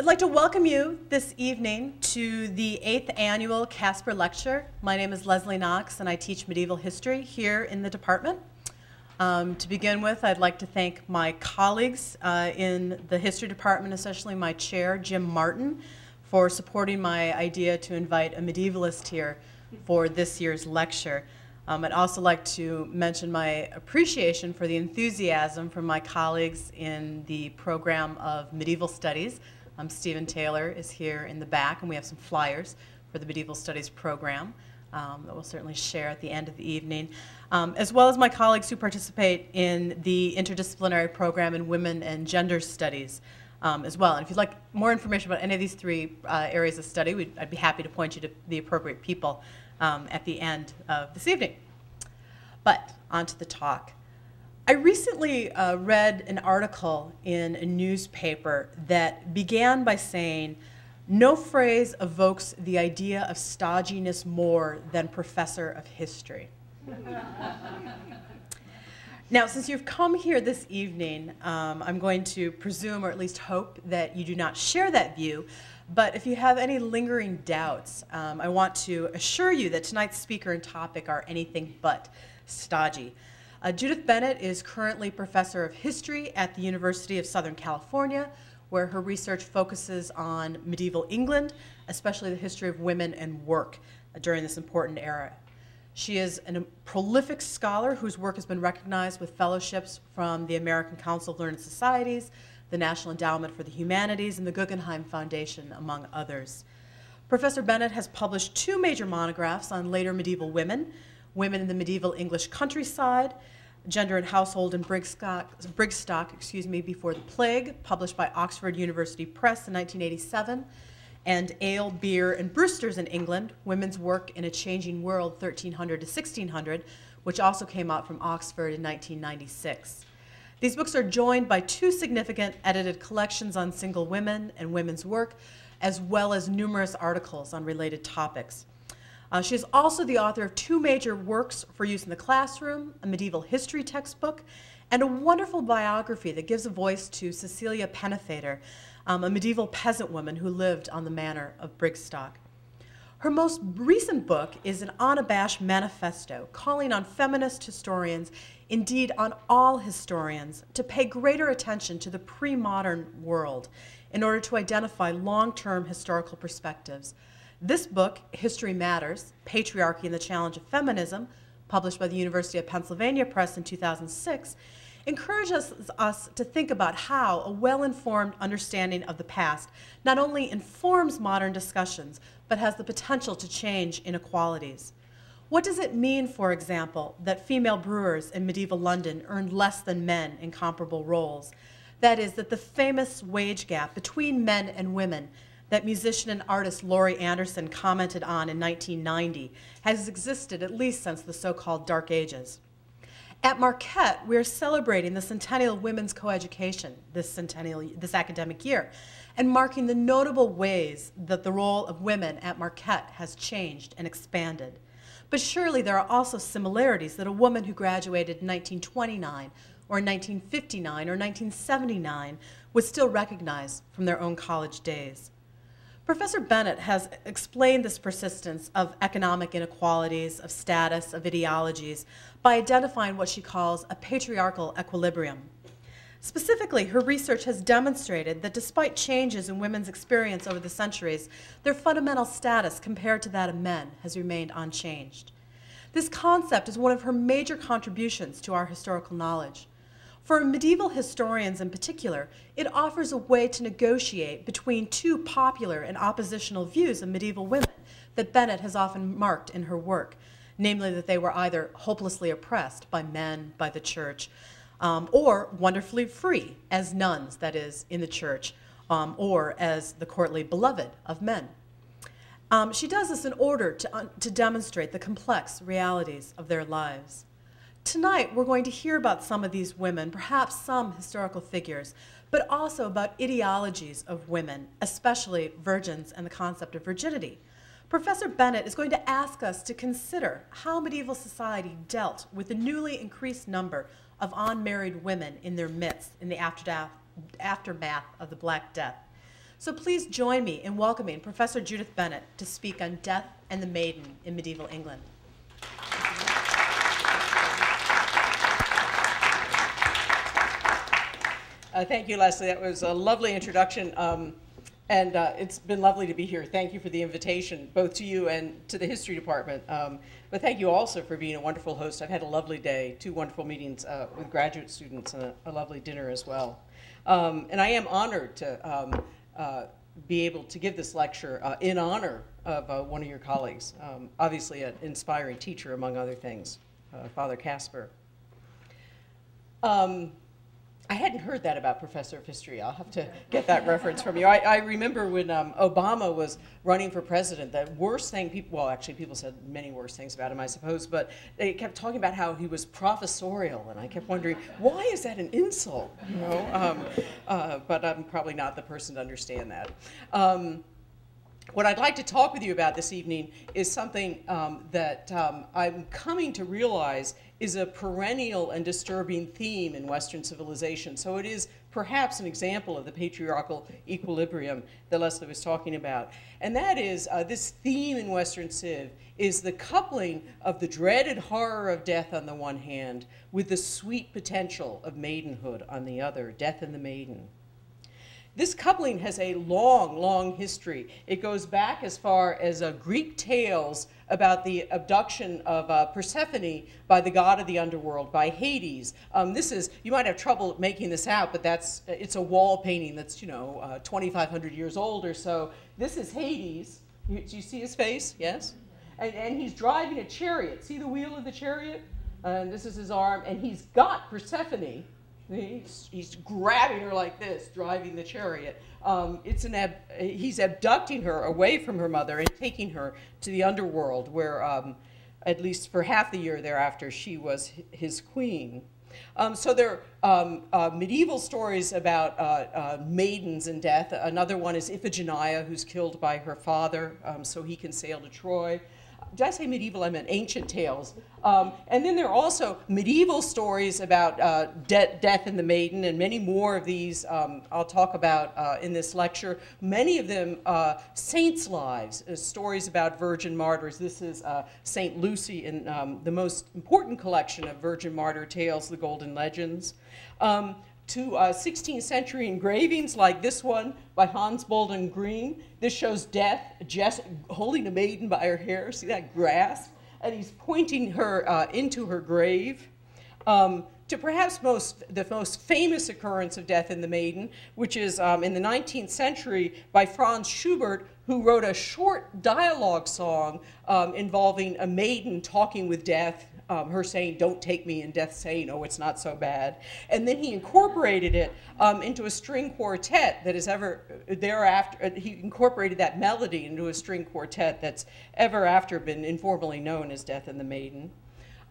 I'd like to welcome you this evening to the eighth annual Casper Lecture. My name is Leslie Knox, and I teach medieval history here in the department. Um, to begin with, I'd like to thank my colleagues uh, in the history department, especially my chair, Jim Martin, for supporting my idea to invite a medievalist here for this year's lecture. Um, I'd also like to mention my appreciation for the enthusiasm from my colleagues in the program of medieval studies. Um, Stephen Taylor is here in the back, and we have some flyers for the medieval studies program um, that we'll certainly share at the end of the evening, um, as well as my colleagues who participate in the interdisciplinary program in women and gender studies. Um, as well. And if you'd like more information about any of these three uh, areas of study, I'd be happy to point you to the appropriate people um, at the end of this evening. But on to the talk. I recently uh, read an article in a newspaper that began by saying, no phrase evokes the idea of stodginess more than professor of history. now, since you've come here this evening, um, I'm going to presume, or at least hope, that you do not share that view. But if you have any lingering doubts, um, I want to assure you that tonight's speaker and topic are anything but stodgy. Uh, Judith Bennett is currently professor of history at the University of Southern California, where her research focuses on medieval England, especially the history of women and work uh, during this important era. She is a prolific scholar whose work has been recognized with fellowships from the American Council of Learned Societies, the National Endowment for the Humanities, and the Guggenheim Foundation, among others. Professor Bennett has published two major monographs on later medieval women, Women in the Medieval English Countryside, Gender and Household in Brigstock, Brigstock excuse me, Before the Plague, published by Oxford University Press in 1987, and Ale, Beer, and Brewsters in England, Women's Work in a Changing World, 1300 to 1600, which also came out from Oxford in 1996. These books are joined by two significant edited collections on single women and women's work, as well as numerous articles on related topics. Uh, she is also the author of two major works for use in the classroom, a medieval history textbook, and a wonderful biography that gives a voice to Cecilia Penifader, um, a medieval peasant woman who lived on the manor of Brigstock. Her most recent book is an unabashed manifesto calling on feminist historians, indeed on all historians, to pay greater attention to the pre modern world in order to identify long term historical perspectives this book, History Matters Patriarchy and the Challenge of Feminism, published by the University of Pennsylvania Press in 2006, encourages us to think about how a well informed understanding of the past not only informs modern discussions, but has the potential to change inequalities. What does it mean, for example, that female brewers in medieval London earned less than men in comparable roles? That is, that the famous wage gap between men and women that musician and artist Laurie Anderson commented on in 1990 has existed at least since the so called Dark Ages. At Marquette, we're celebrating the centennial of women's coeducation this centennial this academic year and marking the notable ways that the role of women at Marquette has changed and expanded. But surely there are also similarities that a woman who graduated in 1929 or 1959 or 1979 would still recognize from their own college days. Professor Bennett has explained this persistence of economic inequalities, of status, of ideologies, by identifying what she calls a patriarchal equilibrium. Specifically, her research has demonstrated that despite changes in women's experience over the centuries, their fundamental status compared to that of men has remained unchanged. This concept is one of her major contributions to our historical knowledge. For medieval historians in particular, it offers a way to negotiate between two popular and oppositional views of medieval women that Bennett has often marked in her work, namely that they were either hopelessly oppressed by men, by the church, um, or wonderfully free as nuns, that is, in the church, um, or as the courtly beloved of men. Um, she does this in order to, to demonstrate the complex realities of their lives. Tonight, we're going to hear about some of these women, perhaps some historical figures, but also about ideologies of women, especially virgins and the concept of virginity. Professor Bennett is going to ask us to consider how medieval society dealt with the newly increased number of unmarried women in their midst in the aftermath of the Black Death. So please join me in welcoming Professor Judith Bennett to speak on death and the maiden in medieval England. Uh, thank you, Leslie. That was a lovely introduction. Um, and uh, it's been lovely to be here. Thank you for the invitation, both to you and to the history department. Um, but thank you also for being a wonderful host. I've had a lovely day, two wonderful meetings uh, with graduate students, and a, a, lovely dinner as well. Um, and I am honored to um, uh, be able to give this lecture uh, in honor of uh, one of your colleagues, um, obviously an inspiring teacher, among other things, uh, Father Casper. I hadn't heard that about Professor of History. I'll have to get that reference from you. I, I remember when um, Obama was running for president, the worst thing people, well, actually, people said many worse things about him, I suppose, but they kept talking about how he was professorial, and I kept wondering, why is that an insult? You know? Um, uh, but I'm probably not the person to understand that. Um, what I'd like to talk with you about this evening is something um, that um, I'm coming to realize is a perennial and disturbing theme in Western civilization. So it is perhaps an example of the patriarchal equilibrium that Leslie was talking about. And that is uh, this theme in Western Civ is the coupling of the dreaded horror of death on the one hand with the sweet potential of maidenhood on the other, death and the maiden. This coupling has a long, long history. It goes back as far as uh, Greek tales about the abduction of uh, Persephone by the god of the underworld, by Hades. Um, this is, you might have trouble making this out, but that's, it's a wall painting that's, you know, uh, 2,500 years old or so. This is Hades. You, do you see his face? Yes? And, and he's driving a chariot. See the wheel of the chariot? And this is his arm, and he's got Persephone. He's, he's grabbing her like this, driving the chariot. Um, it's an ab- he's abducting her away from her mother and taking her to the underworld, where, um, at least for half the year thereafter, she was his queen. Um, so there are um, uh, medieval stories about uh, uh, maidens and death. Another one is Iphigenia, who's killed by her father um, so he can sail to Troy did I say medieval? I meant ancient tales. Um, and then there are also medieval stories about uh, de death and the maiden, and many more of these um, I'll talk about uh, in this lecture. Many of them uh, saints' lives, uh, stories about virgin martyrs. This is uh, Saint Lucy in um, the most important collection of virgin martyr tales, the Golden Legends. Um, to uh, 16th century engravings like this one by Hans Baldung Grien. This shows death, Jess holding a maiden by her hair. See that grasp? And he's pointing her uh, into her grave. Um, to perhaps most, the most famous occurrence of death in the maiden, which is um, in the 19th century by Franz Schubert, who wrote a short dialogue song um, involving a maiden talking with death um, her saying, Don't take me, and Death saying, Oh, it's not so bad. And then he incorporated it um, into a string quartet that is ever thereafter, uh, he incorporated that melody into a string quartet that's ever after been informally known as Death and the Maiden.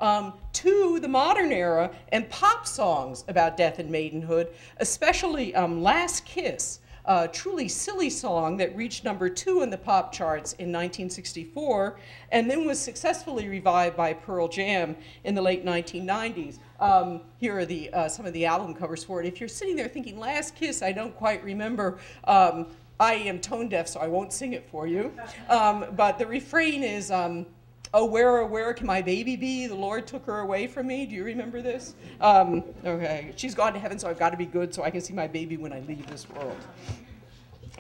Um, to the modern era and pop songs about death and maidenhood, especially um, Last Kiss, a truly silly song that reached number two in the pop charts in 1964 and then was successfully revived by Pearl Jam in the late 1990s. Um, here are the, uh, some of the album covers for it. If you're sitting there thinking, Last Kiss, I don't quite remember. Um, I am tone deaf, so I won't sing it for you. Um, but the refrain is, um, Oh, where, where can my baby be? The Lord took her away from me. Do you remember this? Um, okay, she's gone to heaven, so I've got to be good so I can see my baby when I leave this world.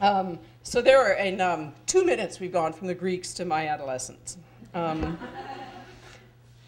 Um, so there are, in um, two minutes, we've gone from the Greeks to my adolescence. Um,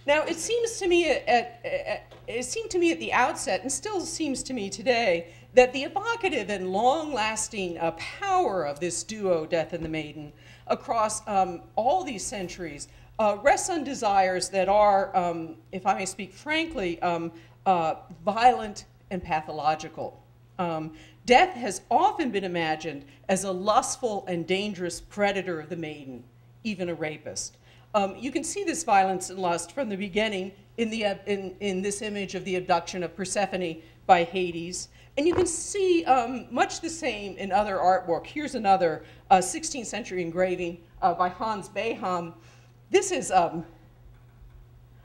now, it seems to me at, at, it seemed to me at the outset, and still seems to me today, that the evocative and long-lasting uh, power of this duo, Death and the Maiden, across um, all these centuries uh, rests on desires that are, um, if I may speak frankly, um, uh, violent and pathological. Um, death has often been imagined as a lustful and dangerous predator of the maiden, even a rapist. Um, you can see this violence and lust from the beginning in, the, uh, in, in this image of the abduction of Persephone by Hades. And you can see um, much the same in other artwork. Here's another uh, 16th century engraving uh, by Hans Beham this is um,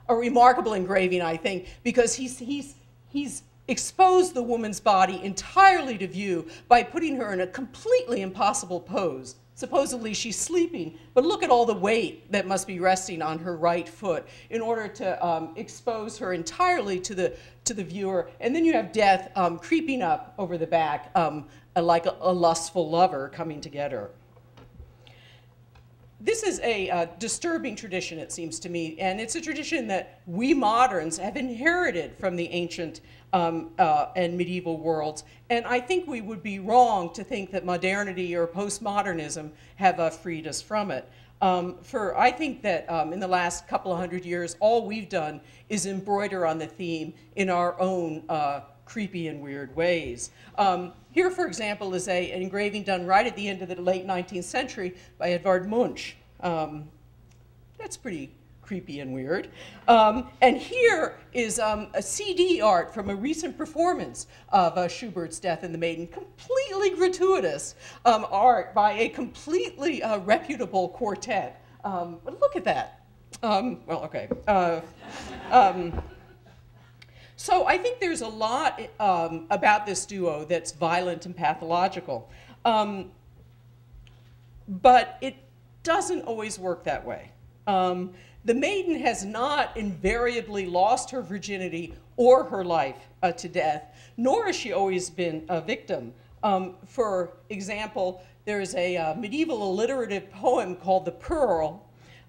a remarkable engraving, I think, because he's, he's, he's expose the woman's body entirely to view by putting her in a completely impossible pose. Supposedly she's sleeping, but look at all the weight that must be resting on her right foot in order to um, expose her entirely to the, to the viewer. And then you have death um, creeping up over the back um, like a, a lustful lover coming to get her this is a uh, disturbing tradition, it seems to me, and it's a tradition that we moderns have inherited from the ancient um, uh, and medieval worlds. And I think we would be wrong to think that modernity or postmodernism have uh, freed us from it. Um, for I think that um, in the last couple of hundred years, all we've done is embroider on the theme in our own uh, creepy and weird ways. Um, here, for example, is a, an engraving done right at the end of the late 19th century by Edvard Munch. Um, that's pretty creepy and weird. Um, and here is um, a CD art from a recent performance of uh, Schubert's Death and the Maiden, completely gratuitous um, art by a completely uh, reputable quartet. Um, look at that. Um, well, okay. Uh, um, so I think there's a lot um, about this duo that's violent and pathological. Um, but it doesn't always work that way. Um, the maiden has not invariably lost her virginity or her life uh, to death, nor has she always been a victim. Um, for example, there's a uh, medieval alliterative poem called The Pearl,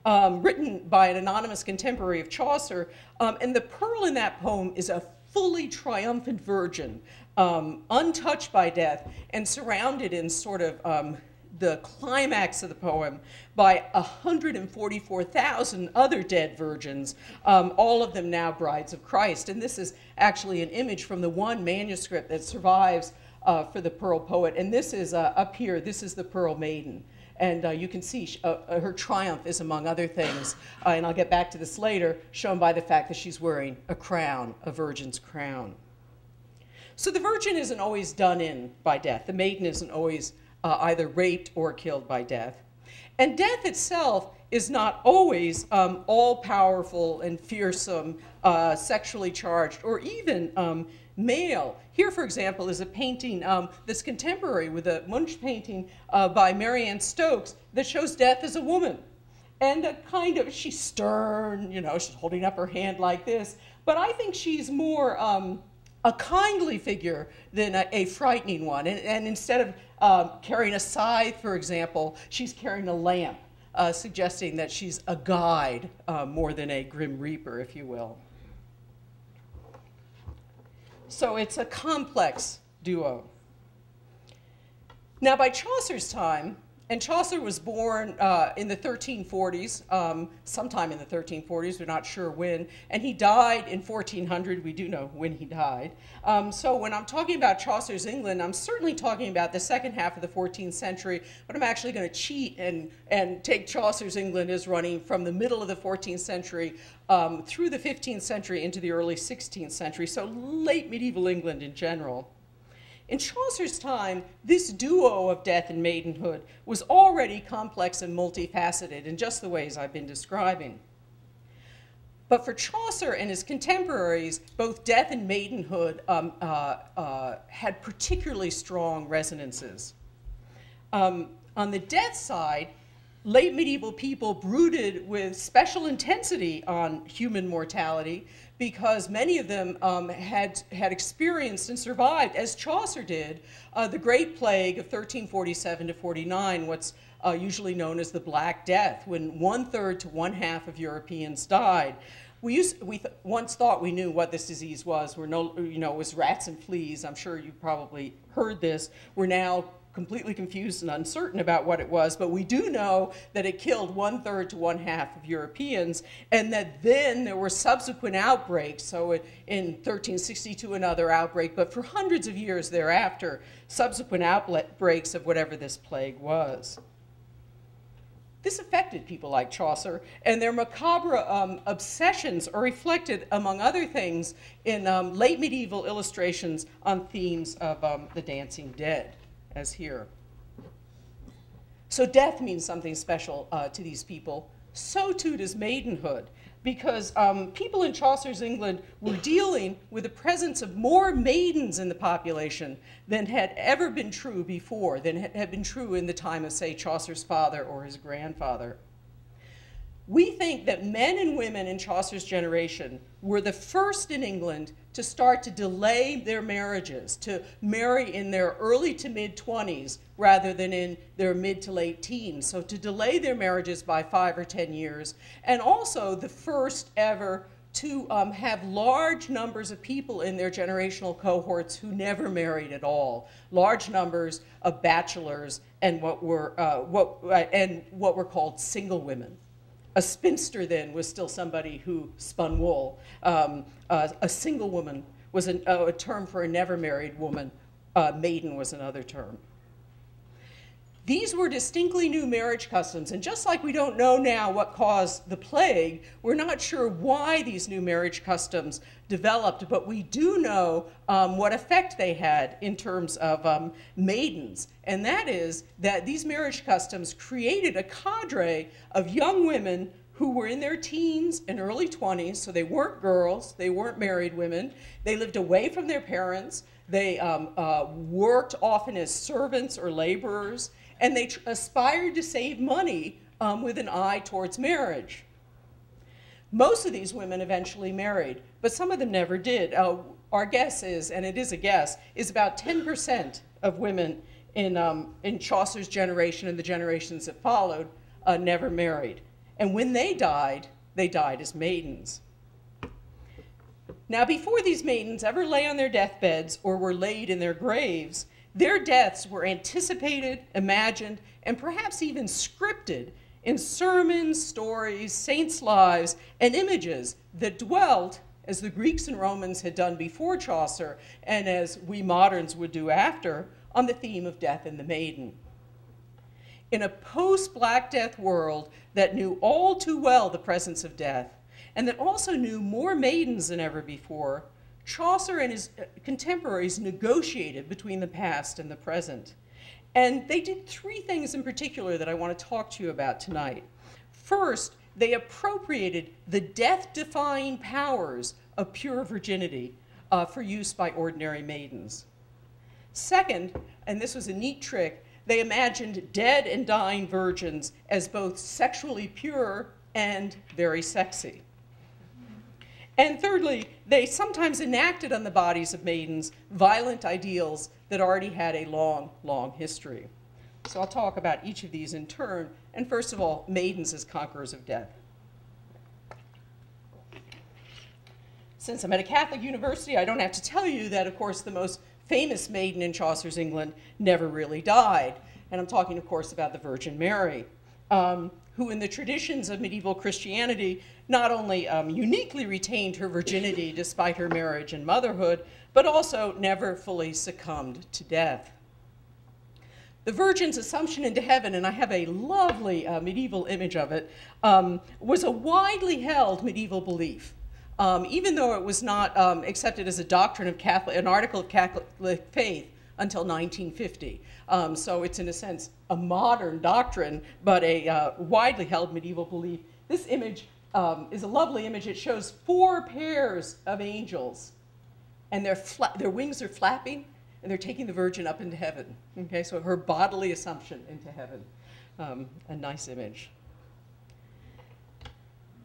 um, written by an anonymous contemporary of Chaucer. Um, and the pearl in that poem is a fully triumphant virgin, um, untouched by death, and surrounded in sort of um, the climax of the poem by 144,000 other dead virgins, um, all of them now brides of Christ. And this is actually an image from the one manuscript that survives uh, for the Pearl Poet. And this is uh, up here, this is the Pearl Maiden. And uh, you can see uh, uh, her triumph is, among other things, uh, and I'll get back to this later, shown by the fact that she's wearing a crown, a virgin's crown. So the virgin isn't always done in by death. The maiden isn't always uh, either raped or killed by death. And death itself is not always um, all powerful and fearsome, uh, sexually charged, or even um, male. Here, for example, is a painting um, that's contemporary with a Munch painting uh, by Marianne Stokes that shows death as a woman. And a kind of, she's stern, you know, she's holding up her hand like this. But I think she's more um, a kindly figure than a, a frightening one. And, and instead of um, carrying a scythe, for example, she's carrying a lamp, uh, suggesting that she's a guide uh, more than a grim reaper, if you will. So it's a complex duo. Now, by Chaucer's time, and Chaucer was born uh, in the 1340s, um, sometime in the 1340s, we're not sure when, and he died in 1400. We do know when he died. Um, so when I'm talking about Chaucer's England, I'm certainly talking about the second half of the 14th century, but I'm actually going to cheat and, and take Chaucer's England as running from the middle of the 14th century um, through the 15th century into the early 16th century, so late medieval England in general. In Chaucer's time, this duo of death and maidenhood was already complex and multifaceted in just the ways I've been describing. But for Chaucer and his contemporaries, both death and maidenhood um, uh, uh, had particularly strong resonances. Um, on the death side, late medieval people brooded with special intensity on human mortality because many of them um, had, had experienced and survived, as Chaucer did, uh, the Great Plague of 1347 to 49, what's uh, usually known as the Black Death, when one third to one half of Europeans died. We, used, we th once thought we knew what this disease was. We're no, you know, it was rats and fleas. I'm sure you probably heard this. We're now completely confused and uncertain about what it was, but we do know that it killed one third to one half of Europeans, and that then there were subsequent outbreaks. So in 1362, another outbreak, but for hundreds of years thereafter, subsequent outbreaks of whatever this plague was. This affected people like Chaucer, and their macabre um, obsessions are reflected, among other things, in um, late medieval illustrations on themes of um, the dancing dead as here. So death means something special uh, to these people. So too does maidenhood. because um, people in Chaucer's England were dealing with the presence of more maidens in the population than had ever been true before, than had been true in the time of, say, Chaucer's father or his grandfather. We think that men and women in Chaucer's generation were the first in England to start to delay their marriages, to marry in their early to mid 20s rather than in their mid to late teens. So to delay their marriages by five or 10 years, and also the first ever to um, have large numbers of people in their generational cohorts who never married at all, large numbers of bachelors and what were, uh, what, uh, and what were called single women. A spinster then was still somebody who spun wool. Um, uh, a single woman was an, uh, a term for a never married woman. Uh, maiden was another term. These were distinctly new marriage customs, and just like we don't know now what caused the plague, we're not sure why these new marriage customs developed, but we do know um, what effect they had in terms of um, maidens. And that is that these marriage customs created a cadre of young women who were in their teens and early 20s, so they weren't girls, they weren't married women, they lived away from their parents, they um, uh, worked often as servants or laborers. And they aspired to save money um, with an eye towards marriage. Most of these women eventually married, but some of them never did. Uh, our guess is, and it is a guess, is about 10% of women in, um, in Chaucer's generation and the generations that followed uh, never married. And when they died, they died as maidens. Now, before these maidens ever lay on their deathbeds or were laid in their graves, their deaths were anticipated, imagined, and perhaps even scripted in sermons, stories, saints' lives, and images that dwelt, as the Greeks and Romans had done before Chaucer, and as we moderns would do after, on the theme of death and the maiden. In a post Black Death world that knew all too well the presence of death, and that also knew more maidens than ever before, Chaucer and his uh, contemporaries negotiated between the past and the present. And they did three things in particular that I want to talk to you about tonight. First, they appropriated the death defying powers of pure virginity uh, for use by ordinary maidens. Second, and this was a neat trick, they imagined dead and dying virgins as both sexually pure and very sexy. And thirdly, they sometimes enacted on the bodies of maidens violent ideals that already had a long, long history. So I'll talk about each of these in turn. And first of all, maidens as conquerors of death. Since I'm at a Catholic university, I don't have to tell you that, of course, the most famous maiden in Chaucer's England never really died. And I'm talking, of course, about the Virgin Mary, um, who, in the traditions of medieval Christianity, not only um, uniquely retained her virginity despite her marriage and motherhood, but also never fully succumbed to death. The Virgin's assumption into heaven, and I have a lovely uh, medieval image of it, um, was a widely held medieval belief. Um, even though it was not um, accepted as a doctrine of Catholic, an article of Catholic faith until 1950. Um, so it's, in a sense, a modern doctrine, but a uh, widely held medieval belief. This image um, is a lovely image. It shows four pairs of angels, and their, their wings are flapping, and they're taking the Virgin up into heaven. Okay, so her bodily assumption into heaven. Um, a nice image.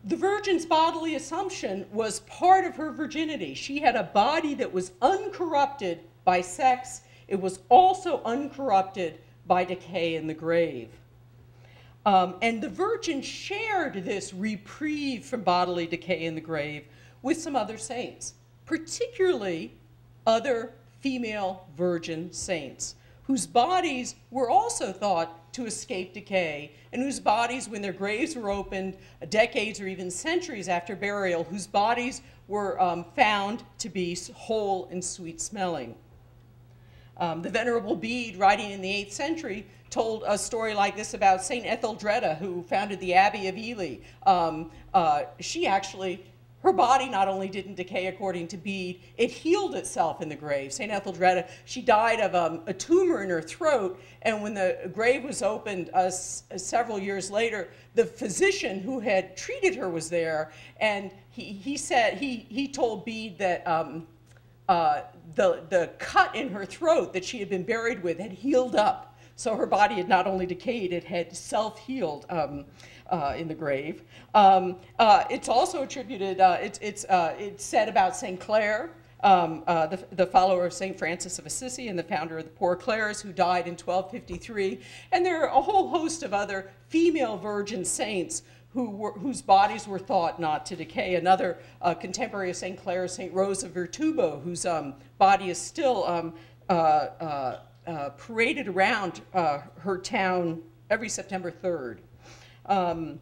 The Virgin's bodily assumption was part of her virginity. She had a body that was uncorrupted by sex, it was also uncorrupted by decay in the grave. Um, and the Virgin shared this reprieve from bodily decay in the grave with some other saints, particularly other female virgin saints, whose bodies were also thought to escape decay, and whose bodies, when their graves were opened decades or even centuries after burial, whose bodies were um, found to be whole and sweet smelling. Um, the Venerable Bede, writing in the 8th century, told a story like this about St. Etheldreda, who founded the Abbey of Ely. Um, uh, she actually her body not only didn't decay according to Bede, it healed itself in the grave. St. Etheldreda, she died of um, a tumor in her throat, and when the grave was opened uh, s- several years later, the physician who had treated her was there, and he, he said, he, he told Bede that um, uh, the, the cut in her throat that she had been buried with had healed up. So her body had not only decayed, it had self healed. Um, uh, in the grave. Um, uh, it's also attributed, uh, it's, it's, uh, it's said about St. Clare, um, uh, the, the, follower of St. Francis of Assisi and the founder of the Poor Clares, who died in 1253. And there are a whole host of other female virgin saints who were, whose bodies were thought not to decay. Another uh, contemporary of St. Clare, St. Rose of Viterbo, whose um, body is still um, uh, paraded around her town every September 3rd. Um,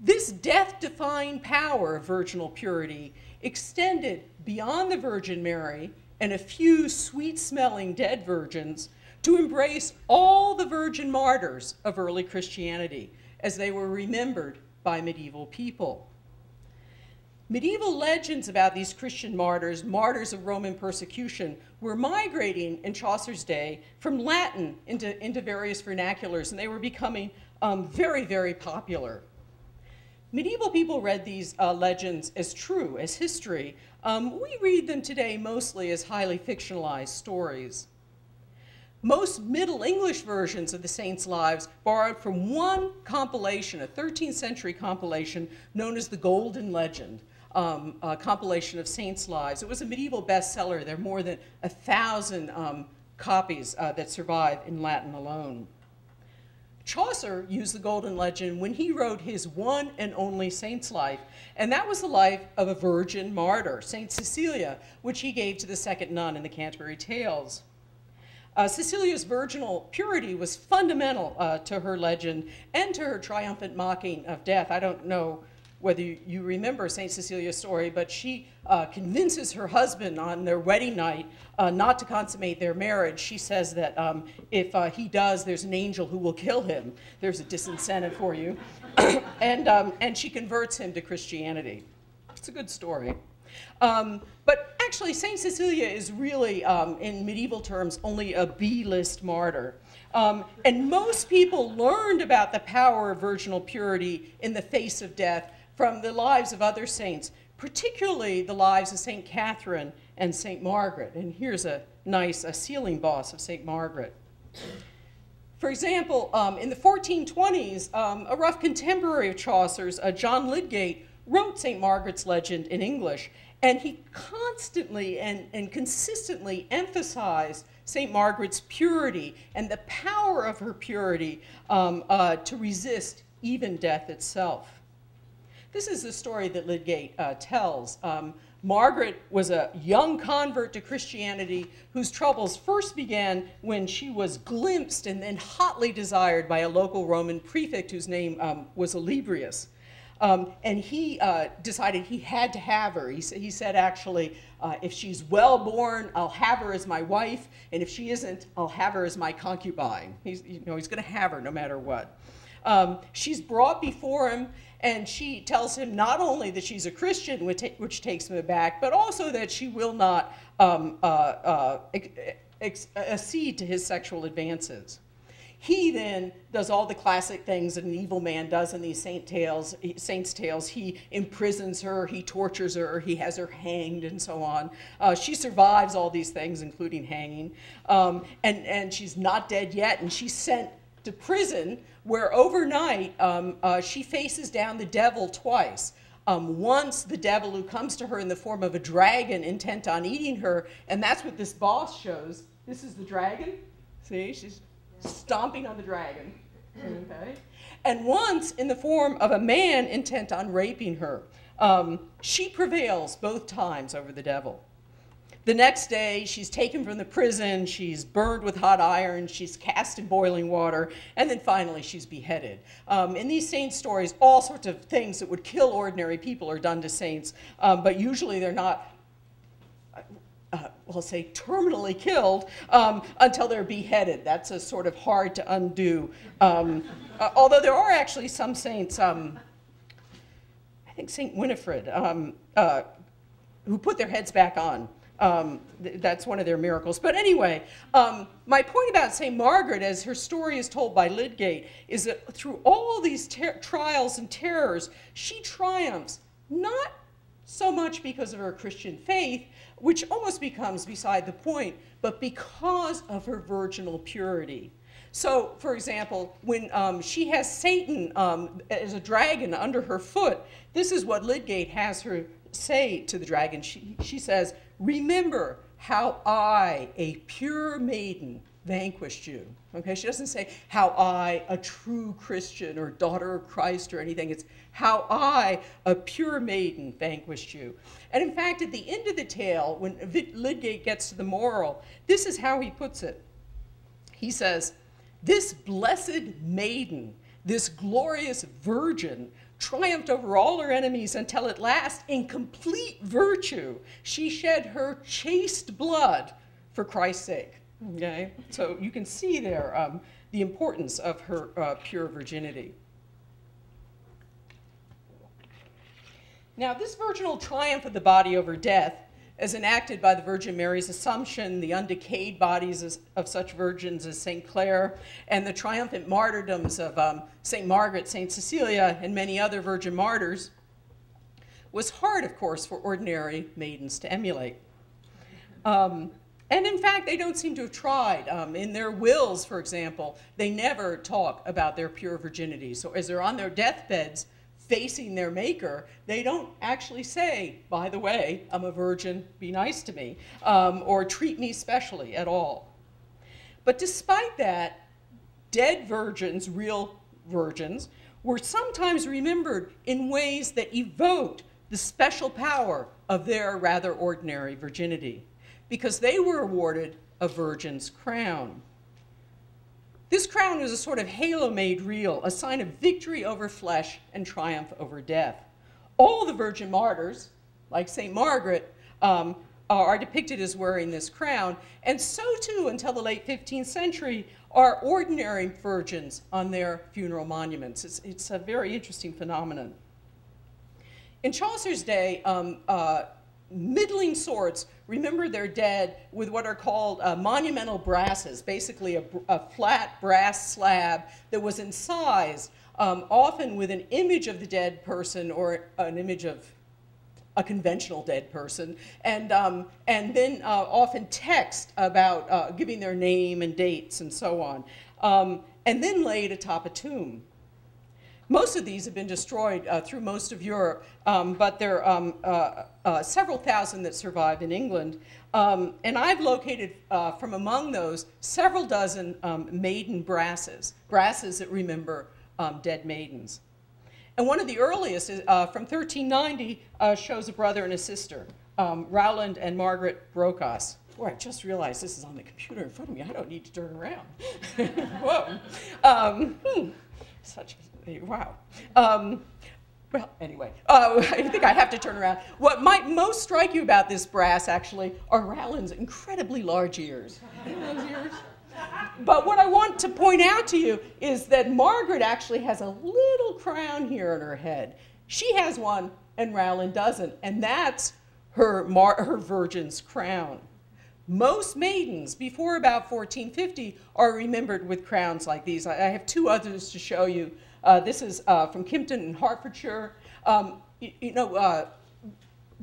this death defying power of virginal purity extended beyond the Virgin Mary and a few sweet smelling dead virgins to embrace all the virgin martyrs of early Christianity as they were remembered by medieval people. Medieval legends about these Christian martyrs, martyrs of Roman persecution, were migrating in Chaucer's day from Latin into, into various vernaculars, and they were becoming um, very, very popular. Medieval people read these uh, legends as true, as history. Um, we read them today mostly as highly fictionalized stories. Most Middle English versions of the saints' lives borrowed from one compilation, a 13th century compilation known as the Golden Legend, um, compilation of saints' lives. It was a medieval bestseller. There are more than a thousand um, copies uh, that survive in Latin alone. Chaucer used the Golden Legend when he wrote his one and only saint's life, and that was the life of a virgin martyr, Saint Cecilia, which he gave to the second nun in the Canterbury Tales. Uh, Cecilia's virginal purity was fundamental uh, to her legend and to her triumphant mocking of death. I don't know whether you remember St. Cecilia's story, but she uh, convinces her husband on their wedding night uh, not to consummate their marriage. She says that um, if uh, he does, there's an angel who will kill him. There's a disincentive for you. and, um, and she converts him to Christianity. It's a good story. Um, but actually, St. Cecilia is really, um, in medieval terms, only a B list martyr. Um, and most people learned about the power of virginal purity in the face of death from the lives of other saints, particularly the lives of St. Catherine and St. Margaret. And here's a nice a ceiling boss of St. Margaret. For example, um, in the 1420s, um, a rough contemporary of Chaucer's, uh, John Lydgate, wrote St. Margaret's legend in English, and he constantly and, and consistently emphasized St. Margaret's purity and the power of her purity um, uh, to resist even death itself. This is the story that Lydgate uh, tells. Um, Margaret was a young convert to Christianity whose troubles first began when she was glimpsed and then hotly desired by a local Roman prefect whose name um, was Olybrius. Um, and he uh, decided he had to have her. He, he said, actually, uh, if she's well born, I'll have her as my wife, and if she isn't, I'll have her as my concubine. He's, you know, he's going to have her no matter what. Um, she's brought before him, and she tells him not only that she's a Christian, which, which takes him aback, but also that she will not um, uh, uh, accede to his sexual advances. He then does all the classic things that an evil man does in these saint tales, saints' tales. He imprisons her, he tortures her, he has her hanged, and so on. Uh, she survives all these things, including hanging, um, and and she's not dead yet, and she's sent to prison where overnight um, uh, she faces down the devil twice. Um, once the devil who comes to her in the form of a dragon intent on eating her, and that's what this boss shows. This is the dragon. See, she's stomping on the dragon. Okay? And once in the form of a man intent on raping her. Um, she prevails both times over the devil. The next day, she's taken from the prison, she's burned with hot iron, she's cast in boiling water, and then finally she's beheaded. Um, in these saint stories, all sorts of things that would kill ordinary people are done to saints, um, but usually they're not uh, we'll say terminally killed um, until they're beheaded. That's a sort of hard to undo. Um, uh, although there are actually some saints um, I think St. Winifred, um, uh, who put their heads back on. Um, th- that's one of their miracles. But anyway, um, my point about St. Margaret, as her story is told by Lydgate, is that through all these trials and terrors, she triumphs, not so much because of her Christian faith, which almost becomes beside the point, but because of her virginal purity. So, for example, when um, she has Satan um, as a dragon under her foot, this is what Lydgate has her say to the dragon. She, she says, Remember how I, a pure maiden, vanquished you. Okay, she doesn't say how I, a true Christian or daughter of Christ or anything. It's how I, a pure maiden, vanquished you. And in fact, at the end of the tale, when Lydgate gets to the moral, this is how he puts it. He says, This blessed maiden, this glorious virgin, triumphed over all her enemies until at last, in complete virtue, she shed her chaste blood for Christ's sake. Okay? So you can see there um, the importance of her uh, pure virginity. Now, this virginal triumph of the body over death, as enacted by the Virgin Mary's Assumption, the undecayed bodies of such virgins as St. Clare, and the triumphant martyrdoms of um, St. Margaret, St. Cecilia, and many other virgin martyrs, was hard, of course, for ordinary maidens to emulate. Um, and in fact, they don't seem to have tried. Um, in their wills, for example, they never talk about their pure virginity. So as they're on their deathbeds, facing their maker, they don't actually say, by the way, I'm a virgin, be nice to me, um, or treat me specially at all. But despite that, dead virgins, real virgins, were sometimes remembered in ways that evoked the special power of their rather ordinary virginity, because they were awarded a virgin's crown. This crown was a sort of halo made real, a sign of victory over flesh and triumph over death. All the virgin martyrs, like St. Margaret, um, are depicted as wearing this crown, and so too, until the late 15th century, are ordinary virgins on their funeral monuments. It's, it's a very interesting phenomenon. In Chaucer's day, um, uh, middling sorts remember their dead with what are called uh, monumental brasses, basically a, a, flat brass slab that was incised, um, often with an image of the dead person or an image of a conventional dead person, and, um, and then uh, often text about uh, giving their name and dates and so on, um, and then laid atop a tomb. Most of these have been destroyed uh, through most of Europe, um, but there are um, uh, uh, several thousand that survive in England. Um, and I've located uh, from among those several dozen um, maiden brasses, brasses that remember um, dead maidens. And one of the earliest is, from 1390 uh, shows a brother and a sister, um, Rowland and Margaret Brocas. Boy, I just realized this is on the computer in front of me. I don't need to turn around. Whoa. Hmm. Such wow. Um, well, anyway, uh, I think I have to turn around. What might most strike you about this brass, actually, are Rowland's incredibly large ears. But what I want to point out to you is that Margaret actually has a little crown here on her head. She has one, and Rowland doesn't, and that's her, her virgin's crown. Most maidens before about 1450 are remembered with crowns like these. I have two others to show you. Uh, this is uh, from Kimpton in Hertfordshire. Um, you, you, know, uh,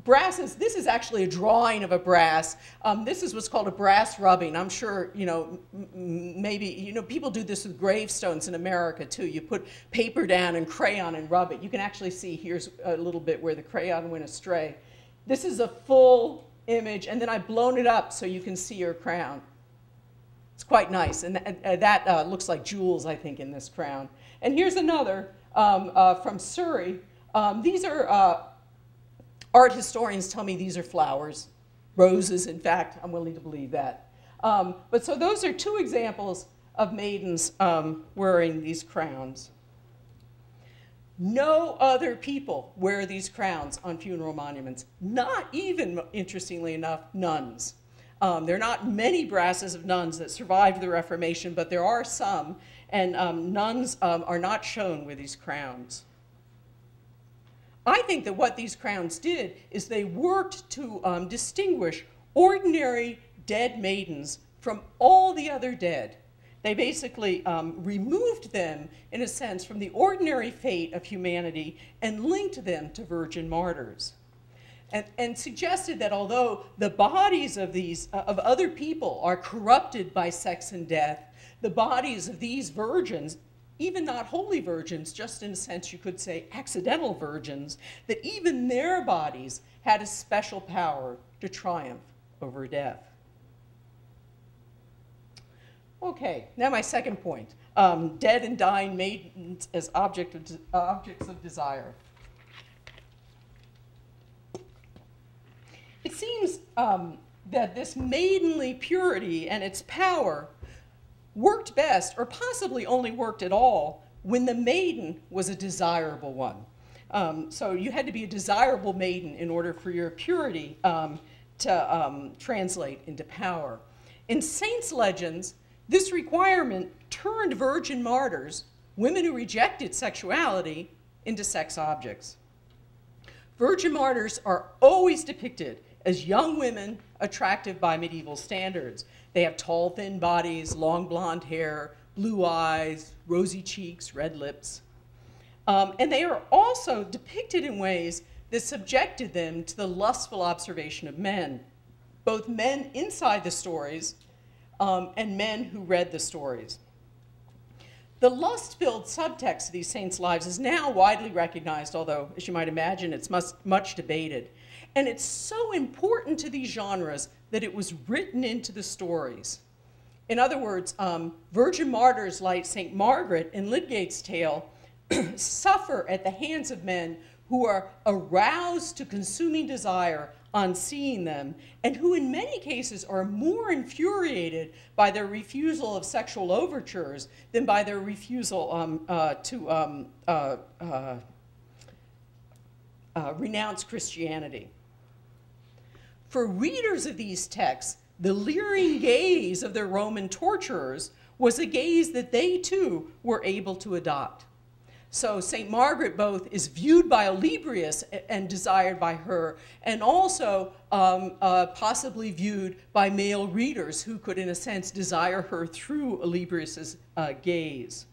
brasses, this is actually a drawing of a brass. Um, this is what's called a brass rubbing. I'm sure, you know, maybe, you know, people do this with gravestones in America too. You put paper down and crayon and rub it. You can actually see here's a little bit where the crayon went astray. This is a full image, and then I've blown it up so you can see your crown. It's quite nice, and th- that uh, looks like jewels, I think, in this crown. And here's another um, uh, from Surrey. Um, these are, uh, art historians tell me these are flowers, roses, in fact, I'm willing to believe that. Um, but so those are two examples of maidens um, wearing these crowns. No other people wear these crowns on funeral monuments, not even, interestingly enough, nuns. Um, there are not many brasses of nuns that survived the Reformation, but there are some, and um, nuns um, are not shown with these crowns. I think that what these crowns did is they worked to um, distinguish ordinary dead maidens from all the other dead. They basically um, removed them, in a sense, from the ordinary fate of humanity and linked them to virgin martyrs. And, and suggested that although the bodies of these uh, of other people are corrupted by sex and death, the bodies of these virgins, even not holy virgins, just in a sense you could say accidental virgins, that even their bodies had a special power to triumph over death. Okay, now my second point. Um, dead and dying maidens as object of de- objects of desire. It seems um, that this maidenly purity and its power worked best, or possibly only worked at all, when the maiden was a desirable one. Um, so you had to be a desirable maiden in order for your purity um, to um, translate into power. In saints' legends, this requirement turned virgin martyrs, women who rejected sexuality, into sex objects. Virgin martyrs are always depicted as young women attractive by medieval standards. They have tall, thin bodies, long blonde hair, blue eyes, rosy cheeks, red lips. Um, and they are also depicted in ways that subjected them to the lustful observation of men, both men inside the stories um, and men who read the stories. The lust filled subtext of these saints' lives is now widely recognized, although, as you might imagine, it's much, much debated. And it's so important to these genres that it was written into the stories. In other words, um, virgin martyrs like St. Margaret in Lydgate's tale suffer at the hands of men who are aroused to consuming desire on seeing them, and who in many cases are more infuriated by their refusal of sexual overtures than by their refusal um, uh, to um, uh, uh, uh, renounce Christianity. For readers of these texts, the leering gaze of their Roman torturers was a gaze that they too were able to adopt. So St. Margaret both is viewed by Olybrius and desired by her, and also um, uh, possibly viewed by male readers who could, in a sense, desire her through Olybrius's uh, gaze.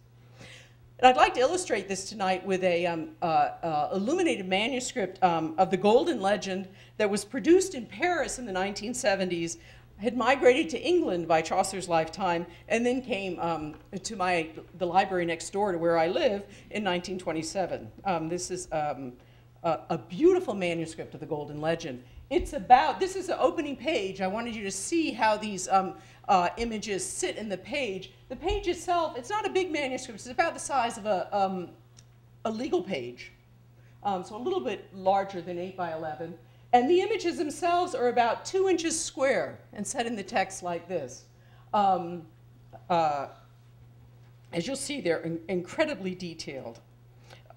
And I'd like to illustrate this tonight with a um, uh, uh illuminated manuscript um, of the Golden Legend that was produced in Paris in the 1970 had migrated to England by Chaucer's lifetime, and then came um, to my the library next door to where I live in 1927. Um, this is um, a, a, beautiful manuscript of the Golden Legend. It's about this is the opening page. I wanted you to see how these um, uh, images sit in the page. The page itself, it's not a big manuscript. It's about the size of a um, a legal page, um, so a little bit larger than 8 by 11. And the images themselves are about two inches square and set in the text like this. Um, uh, as you'll see, they're in incredibly detailed.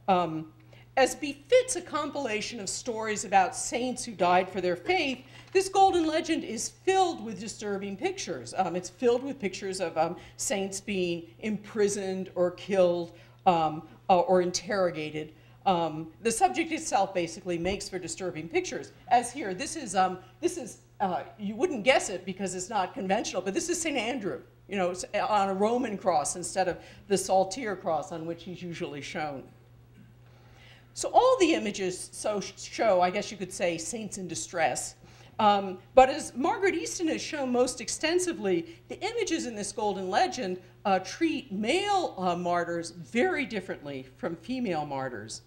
Um, as befits a compilation of stories about saints who died for their faith, this golden legend is filled with disturbing pictures. Um, it's filled with pictures of um, saints being imprisoned or killed um, uh, or interrogated. Um, the subject itself basically makes for disturbing pictures. As here, this is, um, this is uh, you wouldn't guess it because it's not conventional, but this is St. Andrew, you know, on a Roman cross instead of the Saltire cross on which he's usually shown. So all the images so show, I guess you could say, saints in distress. Um, but as Margaret Easton has shown most extensively, the images in this golden legend uh, treat male uh, martyrs very differently from female martyrs.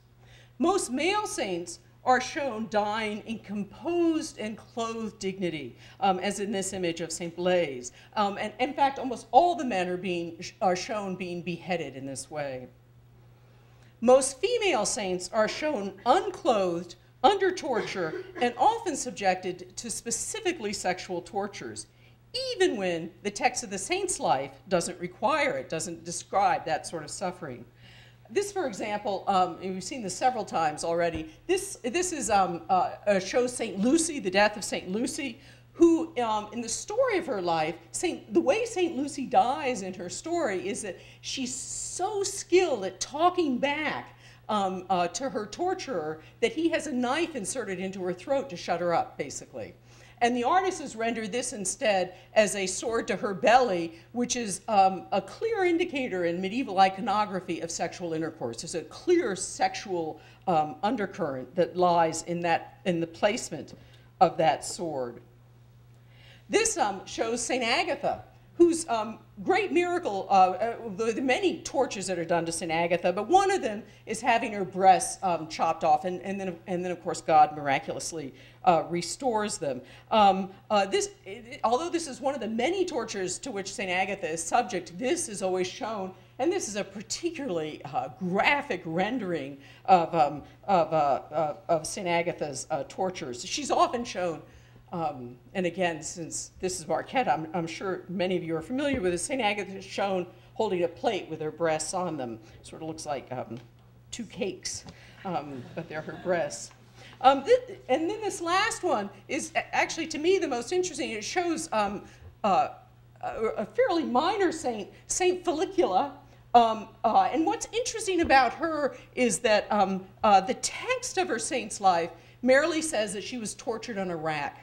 Most male saints are shown dying in composed and clothed dignity, um, as in this image of St. Blaise. Um, and in fact, almost all the men are, being, are shown being beheaded in this way. Most female saints are shown unclothed, under torture, and often subjected to specifically sexual tortures, even when the text of the saint's life doesn't require it, doesn't describe that sort of suffering this, for example, um, we've seen this several times already. This, this is, um, uh, shows St. Lucy, the death of St. Lucy, who, um, in the story of her life, Saint, the way St. Lucy dies in her story is that she's so skilled at talking back um, uh, to her torturer that he has a knife inserted into her throat to shut her up, basically. And the artist has rendered this instead as a sword to her belly, which is um, a clear indicator in medieval iconography of sexual intercourse. There's a clear sexual um, undercurrent that lies in, that, in the placement of that sword. This um, shows St. Agatha, whose um, great miracle, uh, uh, the, the, many tortures that are done to St. Agatha, but one of them is having her breasts um, chopped off, and, and, then, and then, of course, God miraculously uh, restores them. Um, uh, this, it, although this is one of the many tortures to which St. Agatha is subject, this is always shown, and this is a particularly uh, graphic rendering of, um, of, uh, of St. Agatha's tortures. She's often shown um, and again, since this is Marquette, I'm, I'm, sure many of you are familiar with it. St. Agatha is shown holding a plate with her breasts on them. Sort of looks like um, two cakes, um, but they're her breasts. Um, th and then this last one is actually, to me, the most interesting. It shows um, uh, a fairly minor saint, Saint Felicula, um, uh, and what's interesting about her is that um, uh, the text of her saint's life merely says that she was tortured on a rack.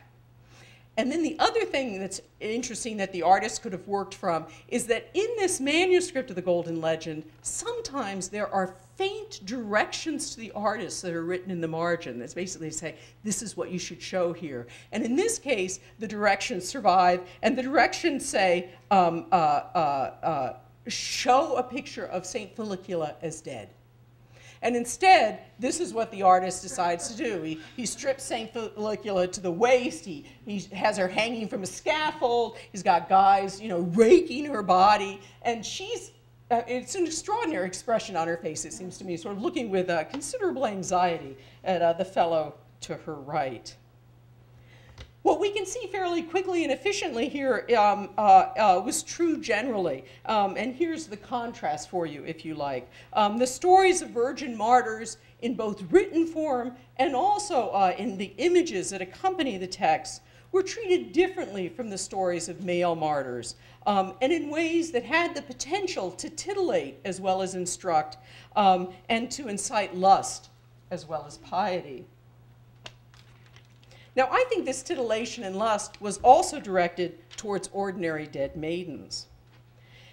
And then the other thing that's interesting that the artist could have worked from is that in this manuscript of the Golden Legend, sometimes there are faint directions to the artist that are written in the margin. That's basically say, this is what you should show here. And in this case, the directions survive, and the directions say, um, uh, uh, uh, show a picture of St. Felicula as dead. And instead, this is what the artist decides to do. He, he strips St. Felicula to the waist. He, he has her hanging from a scaffold. He's got guys, you know, raking her body. And she's, uh, it's an extraordinary expression on her face, it seems to me, sort of looking with uh, considerable anxiety at uh, the fellow to her right. What we can see fairly quickly and efficiently here um, uh, uh, was true generally. Um, and here's the contrast for you, if you like. Um, the stories of virgin martyrs in both written form and also uh, in the images that accompany the text were treated differently from the stories of male martyrs, um, and in ways that had the potential to titillate as well as instruct, um, and to incite lust as well as piety. Now, I think this titillation and lust was also directed towards ordinary dead maidens.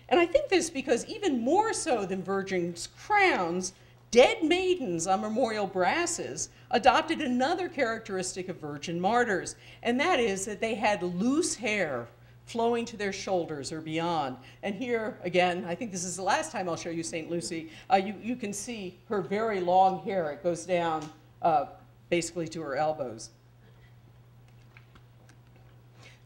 And I think this because even more so than virgins' crowns, dead maidens on memorial brasses adopted another characteristic of virgin martyrs, and that is that they had loose hair flowing to their shoulders or beyond. And here, again, I think this is the last time I'll show you St. Lucy, uh, you, you can see her very long hair. It goes down uh, basically to her elbows.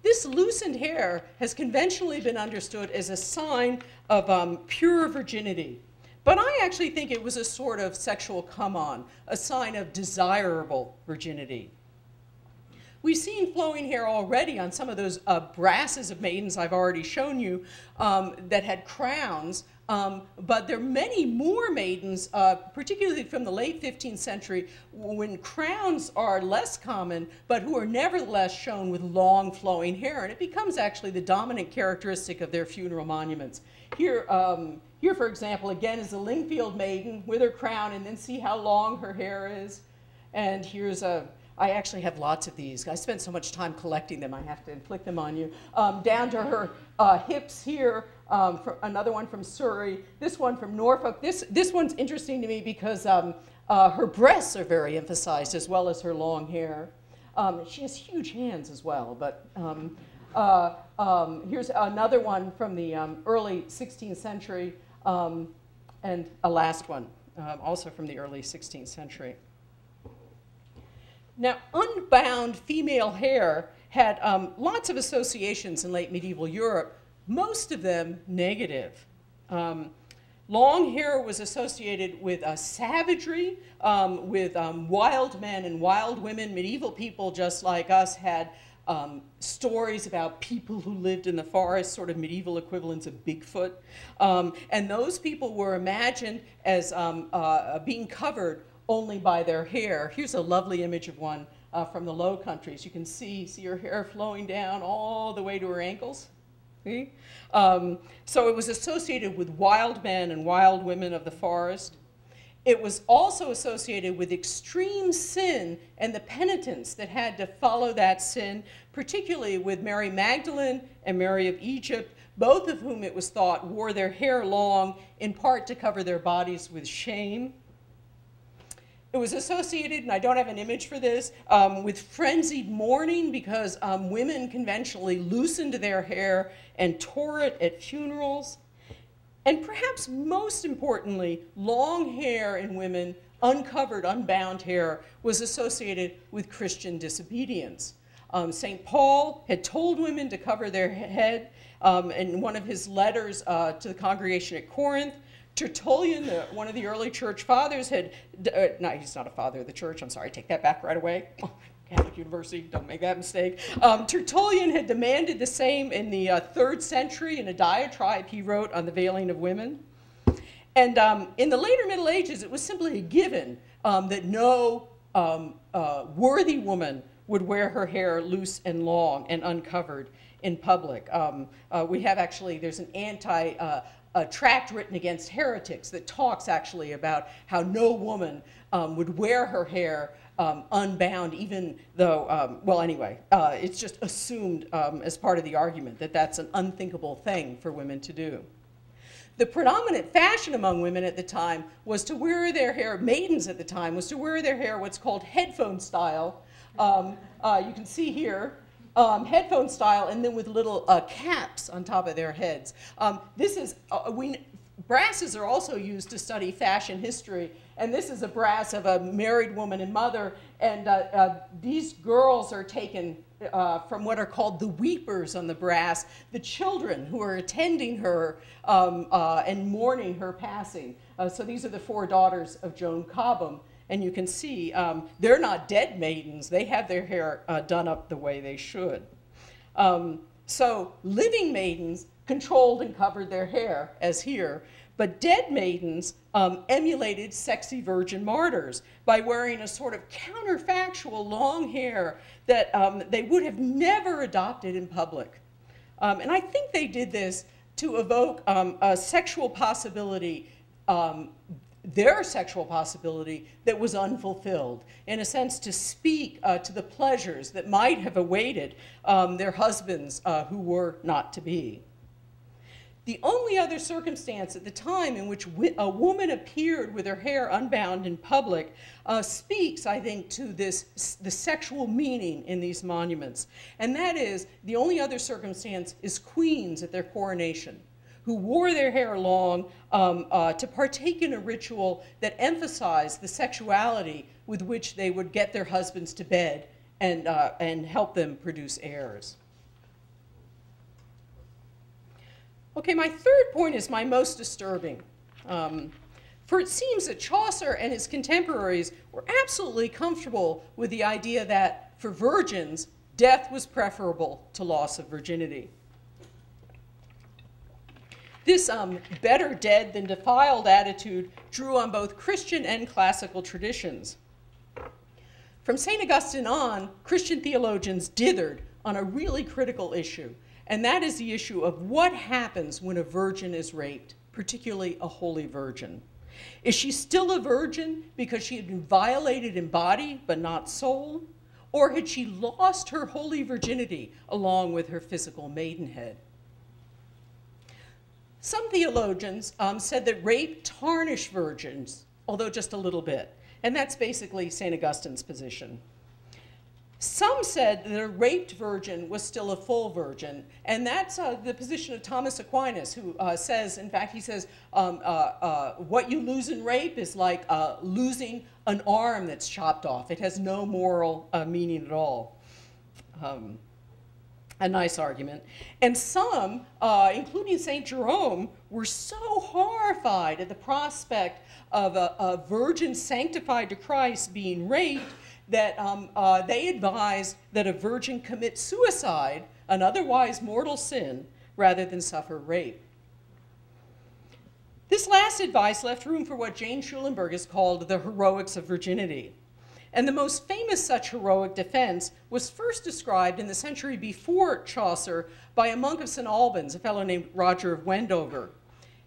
This loosened hair has conventionally been understood as a sign of um, pure virginity. But I actually think it was a sort of sexual come on, a sign of desirable virginity. We've seen flowing hair already on some of those uh, brasses of maidens I've already shown you um, that had crowns um, but there are many more maidens, uh, particularly from the late 15th century, when crowns are less common, but who are nevertheless shown with long flowing hair. And it becomes actually the dominant characteristic of their funeral monuments. Here, um, here for example, again is a Lingfield maiden with her crown, and then see how long her hair is. And here's a I actually have lots of these. I spent so much time collecting them, I have to inflict them on you. Um, down to her uh, hips here, um, another one from Surrey, this one from Norfolk. This, this one's interesting to me because um, uh, her breasts are very emphasized as well as her long hair. Um, she has huge hands as well, but um, uh, um, here's another one from the um, early 16th century and a last one, also from the early 16th century. Now, unbound female hair had lots of associations in late medieval Europe, most of them negative. Um, long hair was associated with uh, savagery, um, with um, wild men and wild women. Medieval people, just like us, had um, stories about people who lived in the forest, sort of medieval equivalents of Bigfoot. Um, and those people were imagined as um, uh, being covered only by their hair. Here's a lovely image of one uh, from the Low Countries. You can see, see her hair flowing down all the way to her ankles. Um, so it was associated with wild men and wild women of the forest. It was also associated with extreme sin and the penitence that had to follow that sin, particularly with Mary Magdalene and Mary of Egypt, both of whom it was thought wore their hair long, in part to cover their bodies with shame. It was associated, and I don't have an image for this, um, with frenzied mourning because um, women conventionally loosened their hair and tore it at funerals. And perhaps most importantly, long hair in women, uncovered, unbound hair, was associated with Christian disobedience. Um, St. Paul had told women to cover their head um, in one of his letters uh, to the congregation at Corinth. Tertullian, the, one of the early church fathers, had, uh, no, he's not a father of the church, I'm sorry, take that back right away. Catholic University, don't make that mistake. Um, Tertullian had demanded the same in the uh, third century in a diatribe he wrote on the veiling of women. And um, in the later Middle Ages, it was simply a given um, that no um, uh, worthy woman would wear her hair loose and long and uncovered in public. Um, uh, we have actually, there's an anti uh, a tract written against heretics that talks actually about how no woman um, would wear her hair um, unbound, even though, um, well, anyway, uh, it's just assumed um, as part of the argument that that's an unthinkable thing for women to do. The predominant fashion among women at the time was to wear their hair, maidens at the time, was to wear their hair what's called headphone style. Um, uh, you can see here, um, headphone style and then with little uh, caps on top of their heads. Um, this is, uh, we, brasses are also used to study fashion history. And this is a brass of a married woman and mother. And uh, uh these girls are taken uh, from what are called the weepers on the brass, the children who are attending her um, uh, and mourning her passing. so these are the four daughters of Joan Cobham. And you can see um, they're not dead maidens. They have their hair uh, done up the way they should. Um, so living maidens controlled and covered their hair, as here. But dead maidens um, emulated sexy virgin martyrs by wearing a sort of counterfactual long hair that um, they would have never adopted in public. Um, and I think they did this to evoke um, a sexual possibility um, their sexual possibility that was unfulfilled, in a sense, to speak uh, to the pleasures that might have awaited um, their husbands uh, who were not to be. The only other circumstance at the time in which a woman appeared with her hair unbound in public uh, speaks, I think, to this the sexual meaning in these monuments, and that is the only other circumstance is queens at their coronation who wore their hair long um, uh, to partake in a ritual that emphasized the sexuality with which they would get their husbands to bed and, uh, and help them produce heirs. Okay, my third point is my most disturbing. Um, for it seems that Chaucer and his contemporaries were absolutely comfortable with the idea that for virgins, death was preferable to loss of virginity. This um, better dead than defiled attitude drew on both Christian and classical traditions. From St. Augustine on, Christian theologians dithered on a really critical issue, and that is the issue of what happens when a virgin is raped, particularly a holy virgin. Is she still a virgin because she had been violated in body but not soul? Or had she lost her holy virginity along with her physical maidenhead? Some theologians um, said that rape tarnished virgins, although just a little bit. And that's basically St. Augustine's position. Some said that a raped virgin was still a full virgin, and that's uh, the position of Thomas Aquinas, who uh, says, in fact, he says, um, uh, uh what you lose in rape is like uh, losing an arm that's chopped off. It has no moral uh, meaning at all. Um, a nice argument. And some, uh, including St. Jerome, were so horrified at the prospect of a, a virgin sanctified to Christ being raped that um, uh, they advised that a virgin commit suicide, an otherwise mortal sin, rather than suffer rape. This last advice left room for what Jane Schulenburg has called the heroics of virginity. And the most famous such heroic defense was first described in the century before Chaucer by a monk of St. Albans, a fellow named Roger of Wendover.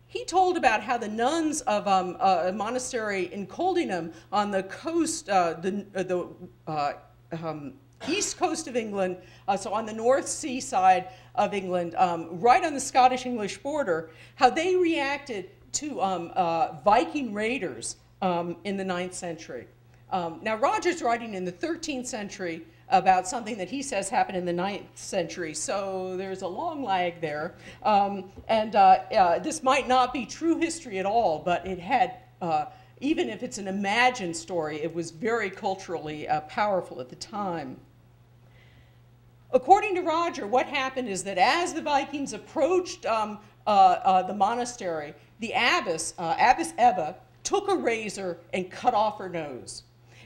he told about how the nuns of um, a monastery in Coldingham on the coast, uh, the, uh, the uh, um, east coast of England, uh, so on the North Sea side of England, um, right on the Scottish English border, how they reacted to um, uh, Viking raiders um, in the 9th century. Um, now, Roger's writing in the 13th century about something that he says happened in the 9th century, so there's a long lag there. Um, and uh, uh, this might not be true history at all, but it had, uh, even if it's an imagined story, it was very culturally uh, powerful at the time. According to Roger, what happened is that as the Vikings approached um, uh, uh, the monastery, the abbess, Abbess Ebba, took a razor and cut off her nose.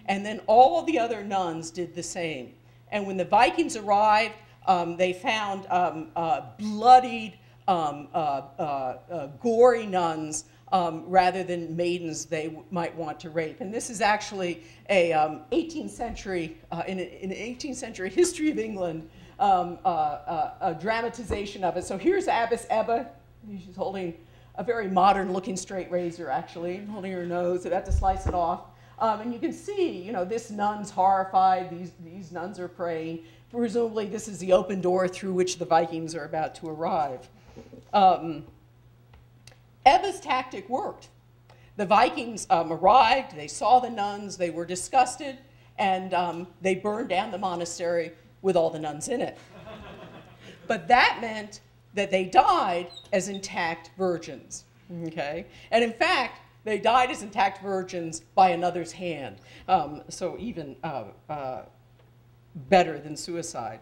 And then all the other nuns did the same. And when the Vikings arrived, um, they found um, uh, bloodied, um, uh, uh, uh gory nuns um, rather than maidens they might want to rape. And this is actually a 18th um, century, uh, in, an 18th century history of England, um, uh, a dramatization of it. So here's Abbess Ebba. She's holding a very modern looking straight razor, actually, holding her nose, about to slice it off. Um, and you can see, you know, this nun's horrified, these, these nuns are praying. Presumably, this is the open door through which the Vikings are about to arrive. Um, Ebba's tactic worked. The Vikings um, arrived, they saw the nuns, they were disgusted, and um, they burned down the monastery with all the nuns in it. but that meant that they died as intact virgins. Okay? And in fact, they died as intact virgins by another's hand. Um, so even uh, uh, better than suicide.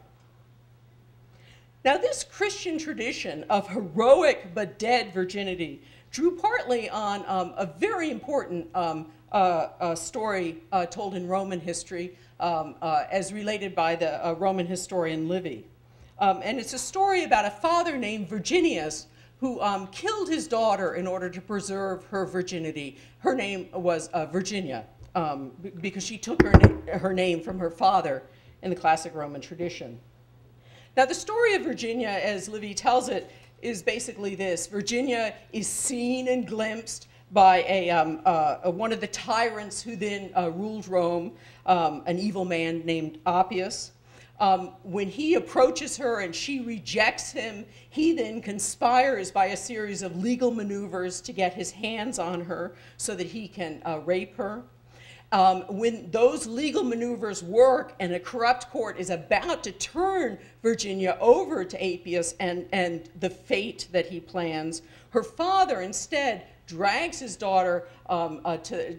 Now, this Christian tradition of heroic but dead virginity drew partly on um, a very important um, uh, uh story uh, told in Roman history um, uh, as related by the Roman historian Livy. Um, and it's a story about a father named Virginius who um, killed his daughter in order to preserve her virginity. Her name was uh, Virginia um, because she took her, na her name from her father in the classic Roman tradition. Now, the story of Virginia, as Livy tells it, is basically this Virginia is seen and glimpsed by a, um, uh, one of the tyrants who then uh, ruled Rome, um, an evil man named Appius. Um, when he approaches her and she rejects him, he then conspires by a series of legal maneuvers to get his hands on her so that he can uh, rape her. Um, when those legal maneuvers work and a corrupt court is about to turn Virginia over to Appius and, and the fate that he plans, her father instead drags his daughter um, uh, to,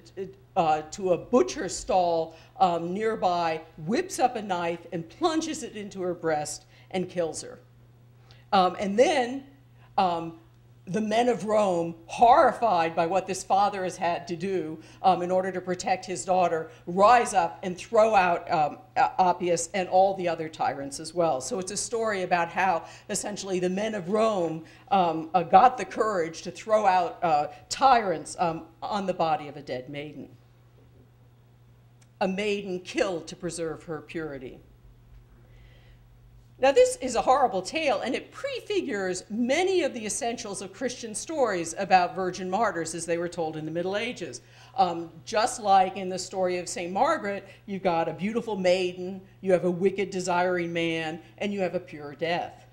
uh, to a butcher stall um, nearby, whips up a knife and plunges it into her breast and kills her. Um, and then um, the men of Rome, horrified by what this father has had to do um, in order to protect his daughter, rise up and throw out um, Appius and all the other tyrants as well. So it's a story about how essentially the men of Rome um, uh, got the courage to throw out uh, tyrants um, on the body of a dead maiden a maiden killed to preserve her purity. Now, this is a horrible tale, and it prefigures many of the essentials of Christian stories about virgin martyrs as they were told in the Middle Ages. Um, just like in the story of St. Margaret, you've got a beautiful maiden, you have a wicked, desiring man, and you have a pure death.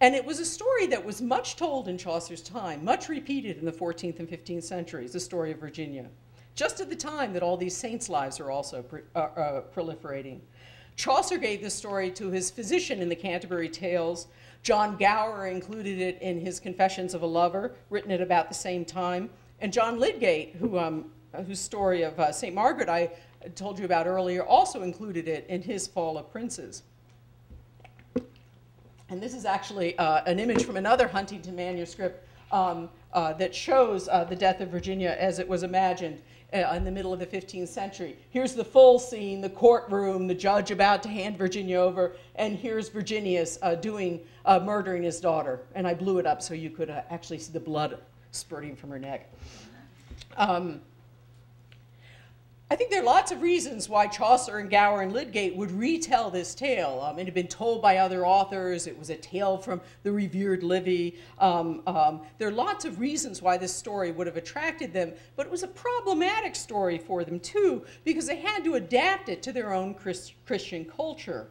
And it was a story that was much told in Chaucer's time, much repeated in the 14th and 15th centuries, the story of Virginia just at the time that all these saints' lives are also uh, uh, proliferating. Chaucer gave this story to his physician in the Canterbury Tales. John Gower included it in his Confessions of a Lover, written at about the same time. And John Lydgate, who, um, whose story of uh, St. Margaret I told you about earlier, also included it in his Fall of Princes. And this is actually uh, an image from another Huntington manuscript um, uh, that shows uh, the death of Virginia as it was imagined uh, in the middle of the 15th century. Here's the full scene, the courtroom, the judge about to hand Virginia over, and here's Virginius uh, doing, uh, murdering his daughter. And I blew it up so you could uh, actually see the blood spurting from her neck. Um, I think there are lots of reasons why Chaucer and Gower and Lydgate would retell this tale. Um, it had been told by other authors. It was a tale from the revered Livy. Um, um, there are lots of reasons why this story would have attracted them, but it was a problematic story for them too, because they had to adapt it to their own Christ Christian culture.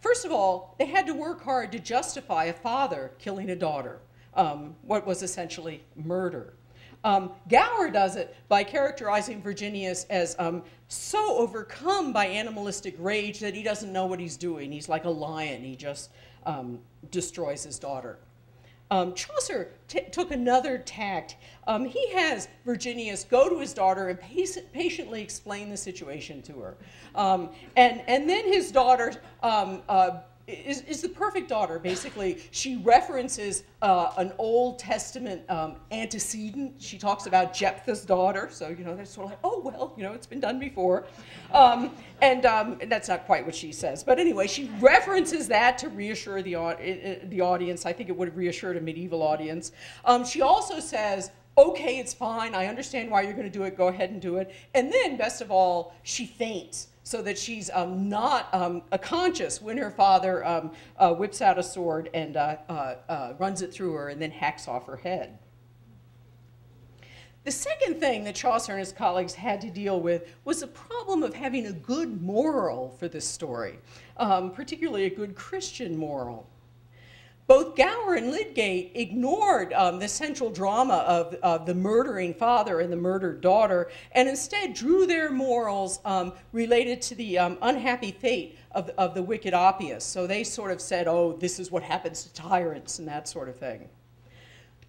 First of all, they had to work hard to justify a father killing a daughter, um, what was essentially murder. Um, Gower does it by characterizing Virginius as um, so overcome by animalistic rage that he doesn't know what he's doing. He's like a lion, he just um, destroys his daughter. Um, Chaucer took another tact. Um, he has Virginius go to his daughter and patiently explain the situation to her. Um, and, and then his daughter uh, is, is the perfect daughter, basically. She references uh, an Old Testament um, antecedent. She talks about Jephthah's daughter, so, you know, that's sort of like, oh, well, you know, it's been done before. Um, and, um, and, that's not quite what she says. But anyway, she references that to reassure the, the audience. I think it would have reassured a medieval audience. Um, she also says, okay, it's fine. I understand why you're going to do it. Go ahead and do it. And then, best of all, she faints so that she's um, not um, conscious when her father um, uh, whips out a sword and uh, uh, uh, runs it through her and then hacks off her head. The second thing that Chaucer and his colleagues had to deal with was the problem of having a good moral for this story, um, particularly a good Christian moral. Both Gower and Lydgate ignored um, the central drama of, of, the murdering father and the murdered daughter and instead drew their morals um, related to the um, unhappy fate of, of the wicked Appius. So they sort of said, oh, this is what happens to tyrants and that sort of thing.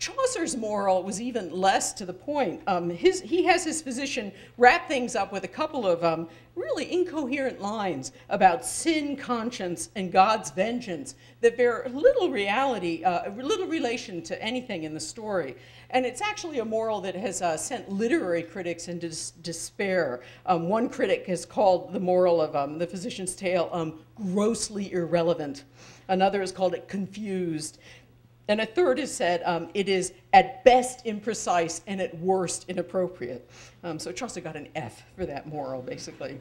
Chaucer's moral was even less to the point. Um, his, he has his physician wrap things up with a couple of um, really incoherent lines about sin, conscience, and God's vengeance that bear little reality, uh, little relation to anything in the story. And it's actually a moral that has uh, sent literary critics into dis despair. Um, one critic has called the moral of um, The Physician's Tale um, grossly irrelevant. Another has called it confused. And a third has said um, it is at best imprecise and at worst inappropriate. Um, so Chaucer got an F for that moral, basically.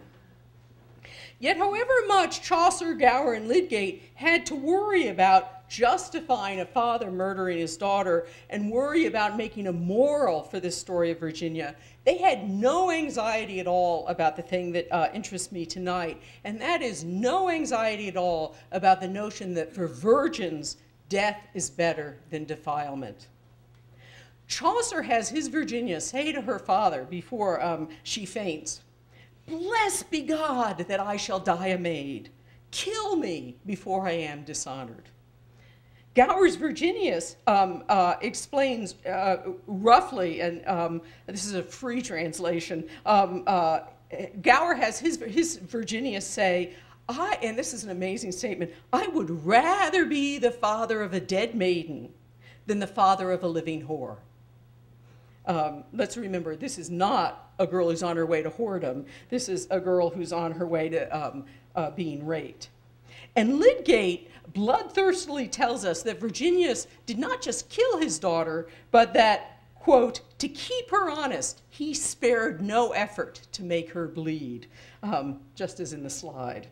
Yet, however much Chaucer, Gower, and Lydgate had to worry about justifying a father murdering his daughter and worry about making a moral for this story of Virginia, they had no anxiety at all about the thing that uh, interests me tonight, and that is no anxiety at all about the notion that for virgins, death is better than defilement. Chaucer has his Virginia say to her father before um, she faints, Blessed be God that I shall die a maid. Kill me before I am dishonored. Gower's Virginius um, uh, explains uh, roughly, and um, this is a free translation, um, uh, Gower has his, his Virginius say, I, and this is an amazing statement, I would rather be the father of a dead maiden than the father of a living whore. Um, let's remember, this is not a girl who's on her way to whoredom. This is a girl who's on her way to um, uh, being raped. And Lydgate bloodthirstily tells us that Virginius did not just kill his daughter, but that, quote, to keep her honest, he spared no effort to make her bleed, um, just as in the slide.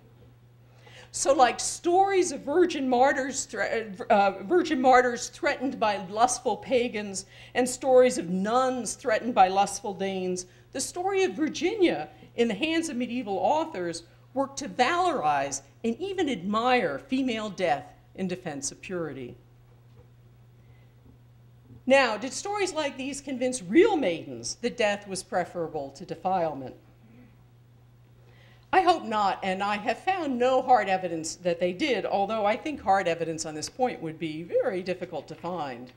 So, like stories of virgin martyrs, uh, virgin martyrs threatened by lustful pagans, and stories of nuns threatened by lustful Danes, the story of Virginia in the hands of medieval authors worked to valorize and even admire female death in defense of purity. Now, did stories like these convince real maidens that death was preferable to defilement? I hope not, and I have found no hard evidence that they did, although I think hard evidence on this point would be very difficult to find.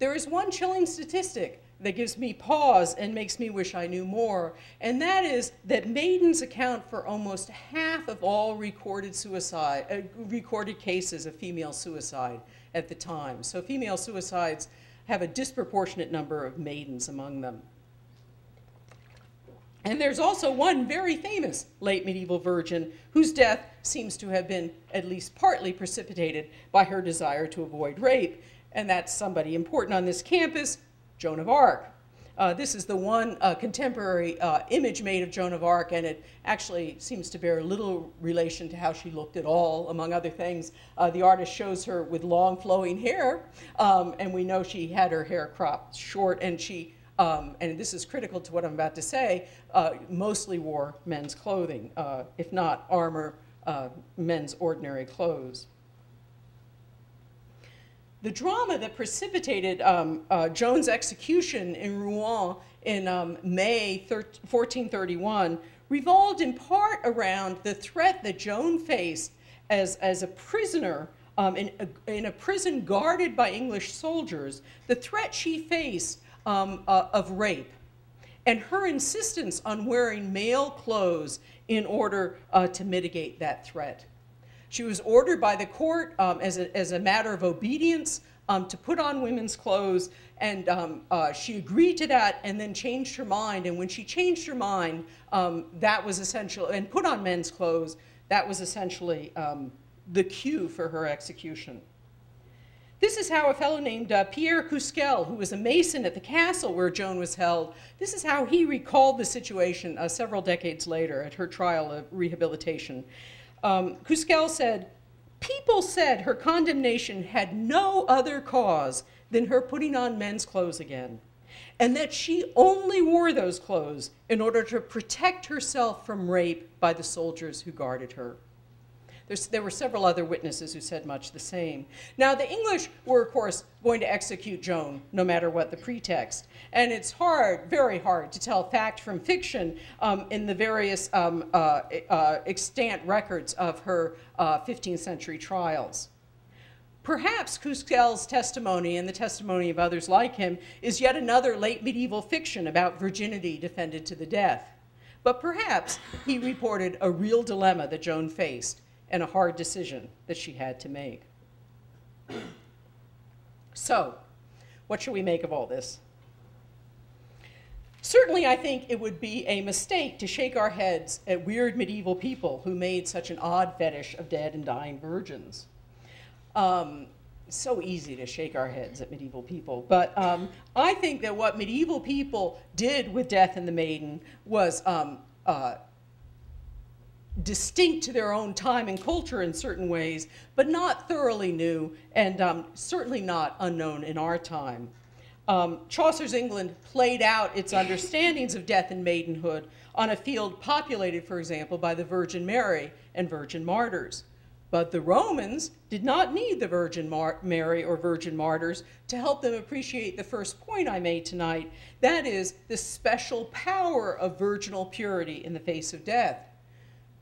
There is one chilling statistic that gives me pause and makes me wish I knew more, and that is that maidens account for almost half of all recorded suicide, uh, recorded cases of female suicide at the time. So female suicides have a disproportionate number of maidens among them. And there's also one very famous late medieval virgin whose death seems to have been at least partly precipitated by her desire to avoid rape, and that's somebody important on this campus, Joan of Arc. Uh, this is the one uh, contemporary uh, image made of Joan of Arc, and it actually seems to bear little relation to how she looked at all, among other things. Uh, the artist shows her with long flowing hair, um, and we know she had her hair cropped short, and she, um, and this is critical to what I'm about to say, uh, mostly wore men's clothing, uh, if not armor, men's ordinary clothes. The drama that precipitated um, uh, Joan's execution in Rouen in um, May 1431 revolved in part around the threat that Joan faced as, as a prisoner um, in, a, in, a, prison guarded by English soldiers, the threat she faced um, uh, of rape, and her insistence on wearing male clothes in order uh, to mitigate that threat. She was ordered by the court um, as, a, as a matter of obedience um, to put on women's clothes, and um, uh, she agreed to that and then changed her mind. And when she changed her mind, um, that was essential, and put on men's clothes, that was essentially um, the cue for her execution. This is how a fellow named uh, Pierre Cusquel, who was a mason at the castle where Joan was held, this is how he recalled the situation uh, several decades later at her trial of rehabilitation. Um, Cusquel said, People said her condemnation had no other cause than her putting on men's clothes again, and that she only wore those clothes in order to protect herself from rape by the soldiers who guarded her. There's, there were several other witnesses who said much the same. Now, the English were, of course, going to execute Joan, no matter what the pretext. And it's hard, very hard, to tell fact from fiction um, in the various um, uh, uh, extant records of her uh, 15th century trials. Perhaps Cusquel's testimony and the testimony of others like him is yet another late medieval fiction about virginity defended to the death. But perhaps he reported a real dilemma that Joan faced and a hard decision that she had to make. So, what should we make of all this? Certainly, I think it would be a mistake to shake our heads at weird medieval people who made such an odd fetish of dead and dying virgins. Um, so easy to shake our heads at medieval people. But um, I think that what medieval people did with Death and the Maiden was um, uh, distinct to their own time and culture in certain ways, but not thoroughly new and um, certainly not unknown in our time. Um, Chaucer's England played out its understandings of death and maidenhood on a field populated, for example, by the Virgin Mary and virgin martyrs. But the Romans did not need the Virgin Mar Mary or virgin martyrs to help them appreciate the first point I made tonight that is, the special power of virginal purity in the face of death.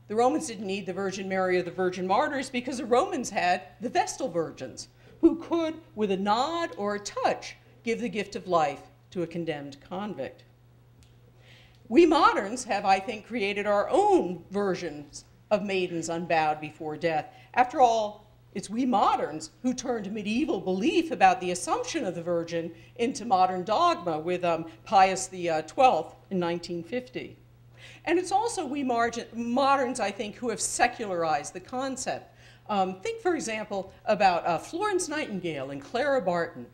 The Romans didn't need the Virgin Mary or the Virgin Martyrs because the Romans had the Vestal Virgins, who could, with a nod or a touch, give the gift of life to a condemned convict. We moderns have, I think, created our own versions of maidens unbowed before death. After all, it's we moderns who turned medieval belief about the Assumption of the Virgin into modern dogma with um, Pius XII in 1950. And it's also we margin, moderns, I think, who have secularized the concept. Um, think, for example, about uh, Florence Nightingale and Clara Barton,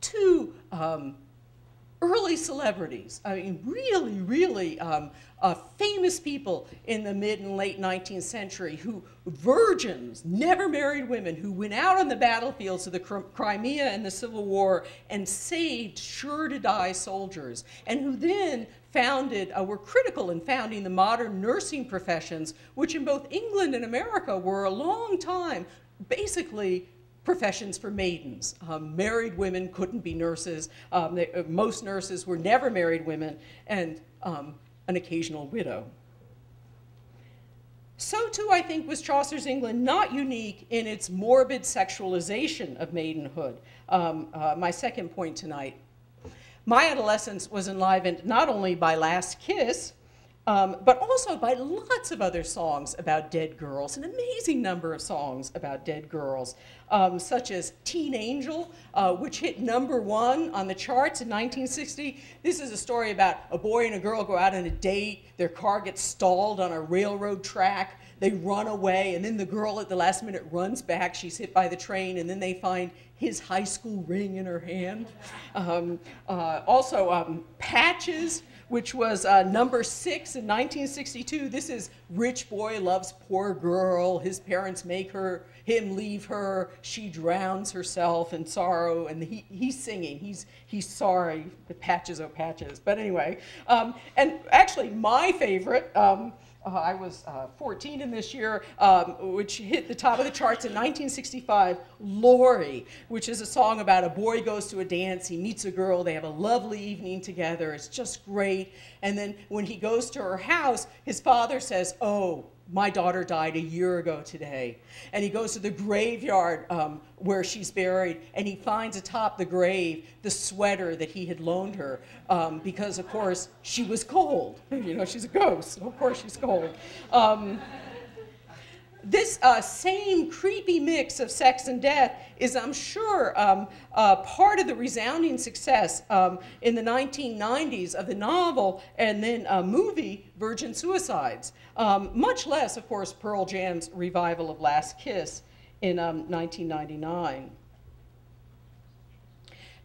two um, early celebrities. I mean, really, really um, uh, famous people in the mid and late 19th century who, virgins, never married women, who went out on the battlefields of the Crimea and the Civil War and saved sure to die soldiers, and who then founded, uh, were critical in founding the modern nursing professions, which in both England and America were a long time basically professions for maidens. Um, married women couldn't be nurses. Um, they, uh, most nurses were never married women and um, an occasional widow. So too, I think, was Chaucer's England not unique in its morbid sexualization of maidenhood. Um, uh, my second point tonight. My adolescence was enlivened not only by Last Kiss, um, but also by lots of other songs about dead girls, an amazing number of songs about dead girls, um, such as Teen Angel, uh, which hit number one on the charts in 1960. This is a story about a boy and a girl go out on a date, their car gets stalled on a railroad track, they run away, and then the girl at the last minute runs back, she's hit by the train, and then they find his high school ring in her hand. Um, uh, also, um, Patches, which was uh, number six in 1962. This is Rich Boy Loves Poor Girl. His parents make her him leave her. She drowns herself in sorrow, and he, he's singing. He's, he's sorry, the patches, oh patches. But anyway, um, and actually, my favorite. Um, uh, I was uh, 14 in this year, um, which hit the top of the charts in 1965, Laurie, which is a song about a boy goes to a dance, he meets a girl, they have a lovely evening together, it's just great. And then when he goes to her house, his father says, Oh, my daughter died a year ago today. And he goes to the graveyard um, where she's buried, and he finds atop the grave the sweater that he had loaned her um, because, of course, she was cold. You know, she's a ghost, so of course she's cold. Um, this uh, same creepy mix of sex and death is, I'm sure, um, uh, part of the resounding success um, in the 1990s of the novel and then uh, movie Virgin Suicides. Um, much less, of course, Pearl Jam's revival of Last Kiss in 1999. Um,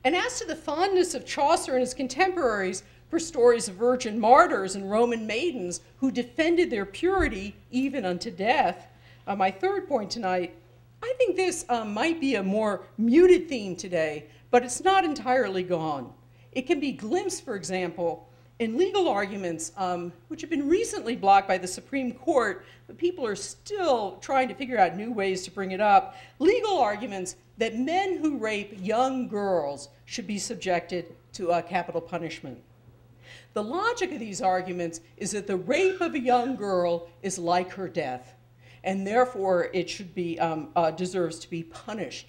and as to the fondness of Chaucer and his contemporaries for stories of virgin martyrs and Roman maidens who defended their purity even unto death, uh, my third point tonight, I think this um, might be a more muted theme today, but it's not entirely gone. It can be glimpsed, for example, in legal arguments, um, which have been recently blocked by the Supreme Court, but people are still trying to figure out new ways to bring it up. Legal arguments that men who rape young girls should be subjected to a capital punishment. The logic of these arguments is that the rape of a young girl is like her death and therefore it should be, um, uh, deserves to be punished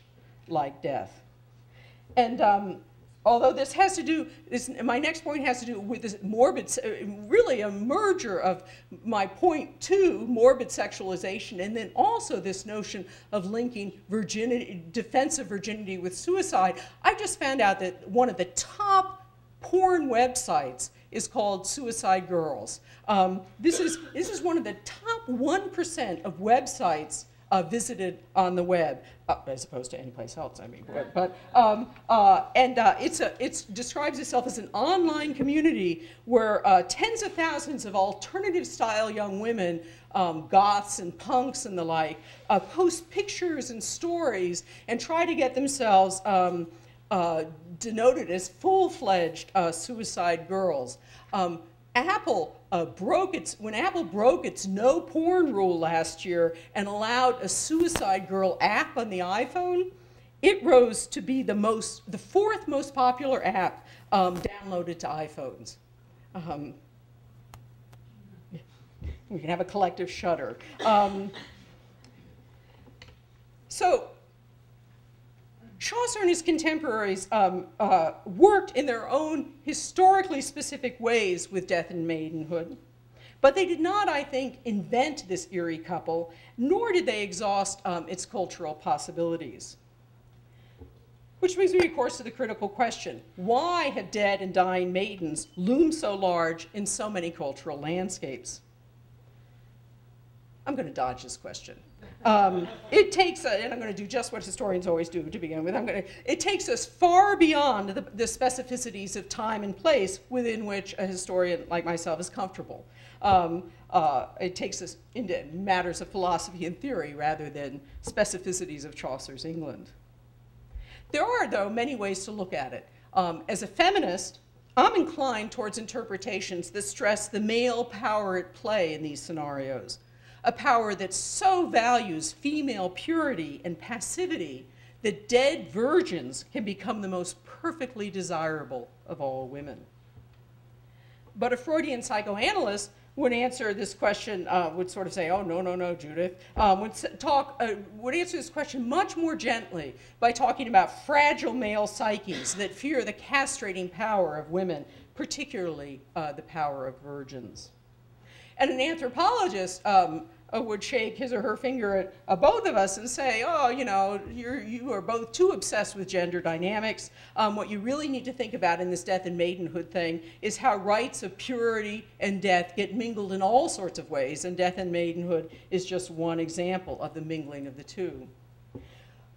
like death. And um, although this has to do, this, my next point has to do with this morbid, really a merger of my point two, morbid sexualization, and then also this notion of linking virginity, defense of virginity with suicide. I just found out that one of the top porn websites is called Suicide Girls. Um, this, is, this is one of the top 1% of websites uh, visited on the web, uh, as opposed to any place else, I mean. But, but um, uh, and uh, it's a, it's describes itself as an online community where uh, tens of thousands of alternative style young women, um, goths and punks and the like, uh, post pictures and stories and try to get themselves um, denoted as full-fledged suicide girls. Um, Apple uh, broke its, when Apple broke its no porn rule last year and allowed a suicide girl app on the iPhone, it rose to be the most, the fourth most popular app um, downloaded to iPhones. Um, we can have a collective shudder. Um, so Chaucer and his contemporaries um, uh, worked in their own historically specific ways with death and maidenhood. But they did not, I think, invent this eerie couple, nor did they exhaust um, its cultural possibilities. Which brings me, of course, to the critical question why have dead and dying maidens loomed so large in so many cultural landscapes? I'm going to dodge this question. Um, it takes, and I'm going to do just what historians always do to begin with. I'm going to, it takes us far beyond the, the, specificities of time and place within which a historian like myself is comfortable. Um, uh, it takes us into matters of philosophy and theory rather than specificities of Chaucer's England. There are, though, many ways to look at it. Um, as a feminist, I'm inclined towards interpretations that stress the male power at play in these scenarios a power that so values female purity and passivity that dead virgins can become the most perfectly desirable of all women. But a Freudian psychoanalyst would answer this question, uh, would sort of say, oh, no, no, no, Judith, um, would, talk, uh, would answer this question much more gently by talking about fragile male psyches that fear the castrating power of women, particularly uh, the power of virgins. And an anthropologist um, uh, would shake his or her finger at uh, both of us and say, oh, you know, you're, you are both too obsessed with gender dynamics. Um, what you really need to think about in this death and maidenhood thing is how rites of purity and death get mingled in all sorts of ways, and death and maidenhood is just one example of the mingling of the two.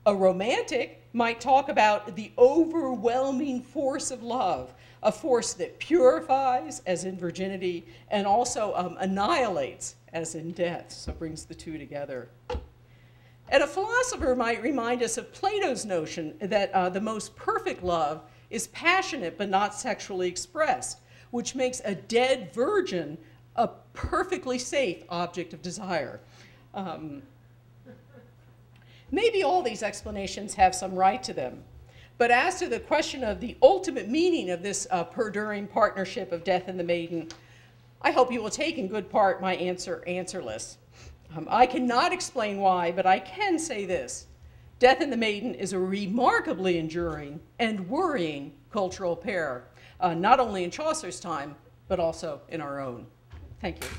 A romantic might talk about the overwhelming force of love, a force that purifies, as in virginity, and also um, annihilates, as in death, so brings the two together. And a philosopher might remind us of Plato's notion that uh, the most perfect love is passionate but not sexually expressed, which makes a dead virgin a perfectly safe object of desire. Um, maybe all these explanations have some right to them. But as to the question of the ultimate meaning of this uh, perduring partnership of death and the maiden, I hope you will take in good part my answer answerless. Um, I cannot explain why, but I can say this. Death and the Maiden is a remarkably enduring and worrying cultural pair, uh, not only in Chaucer's time, but also in our own. Thank you.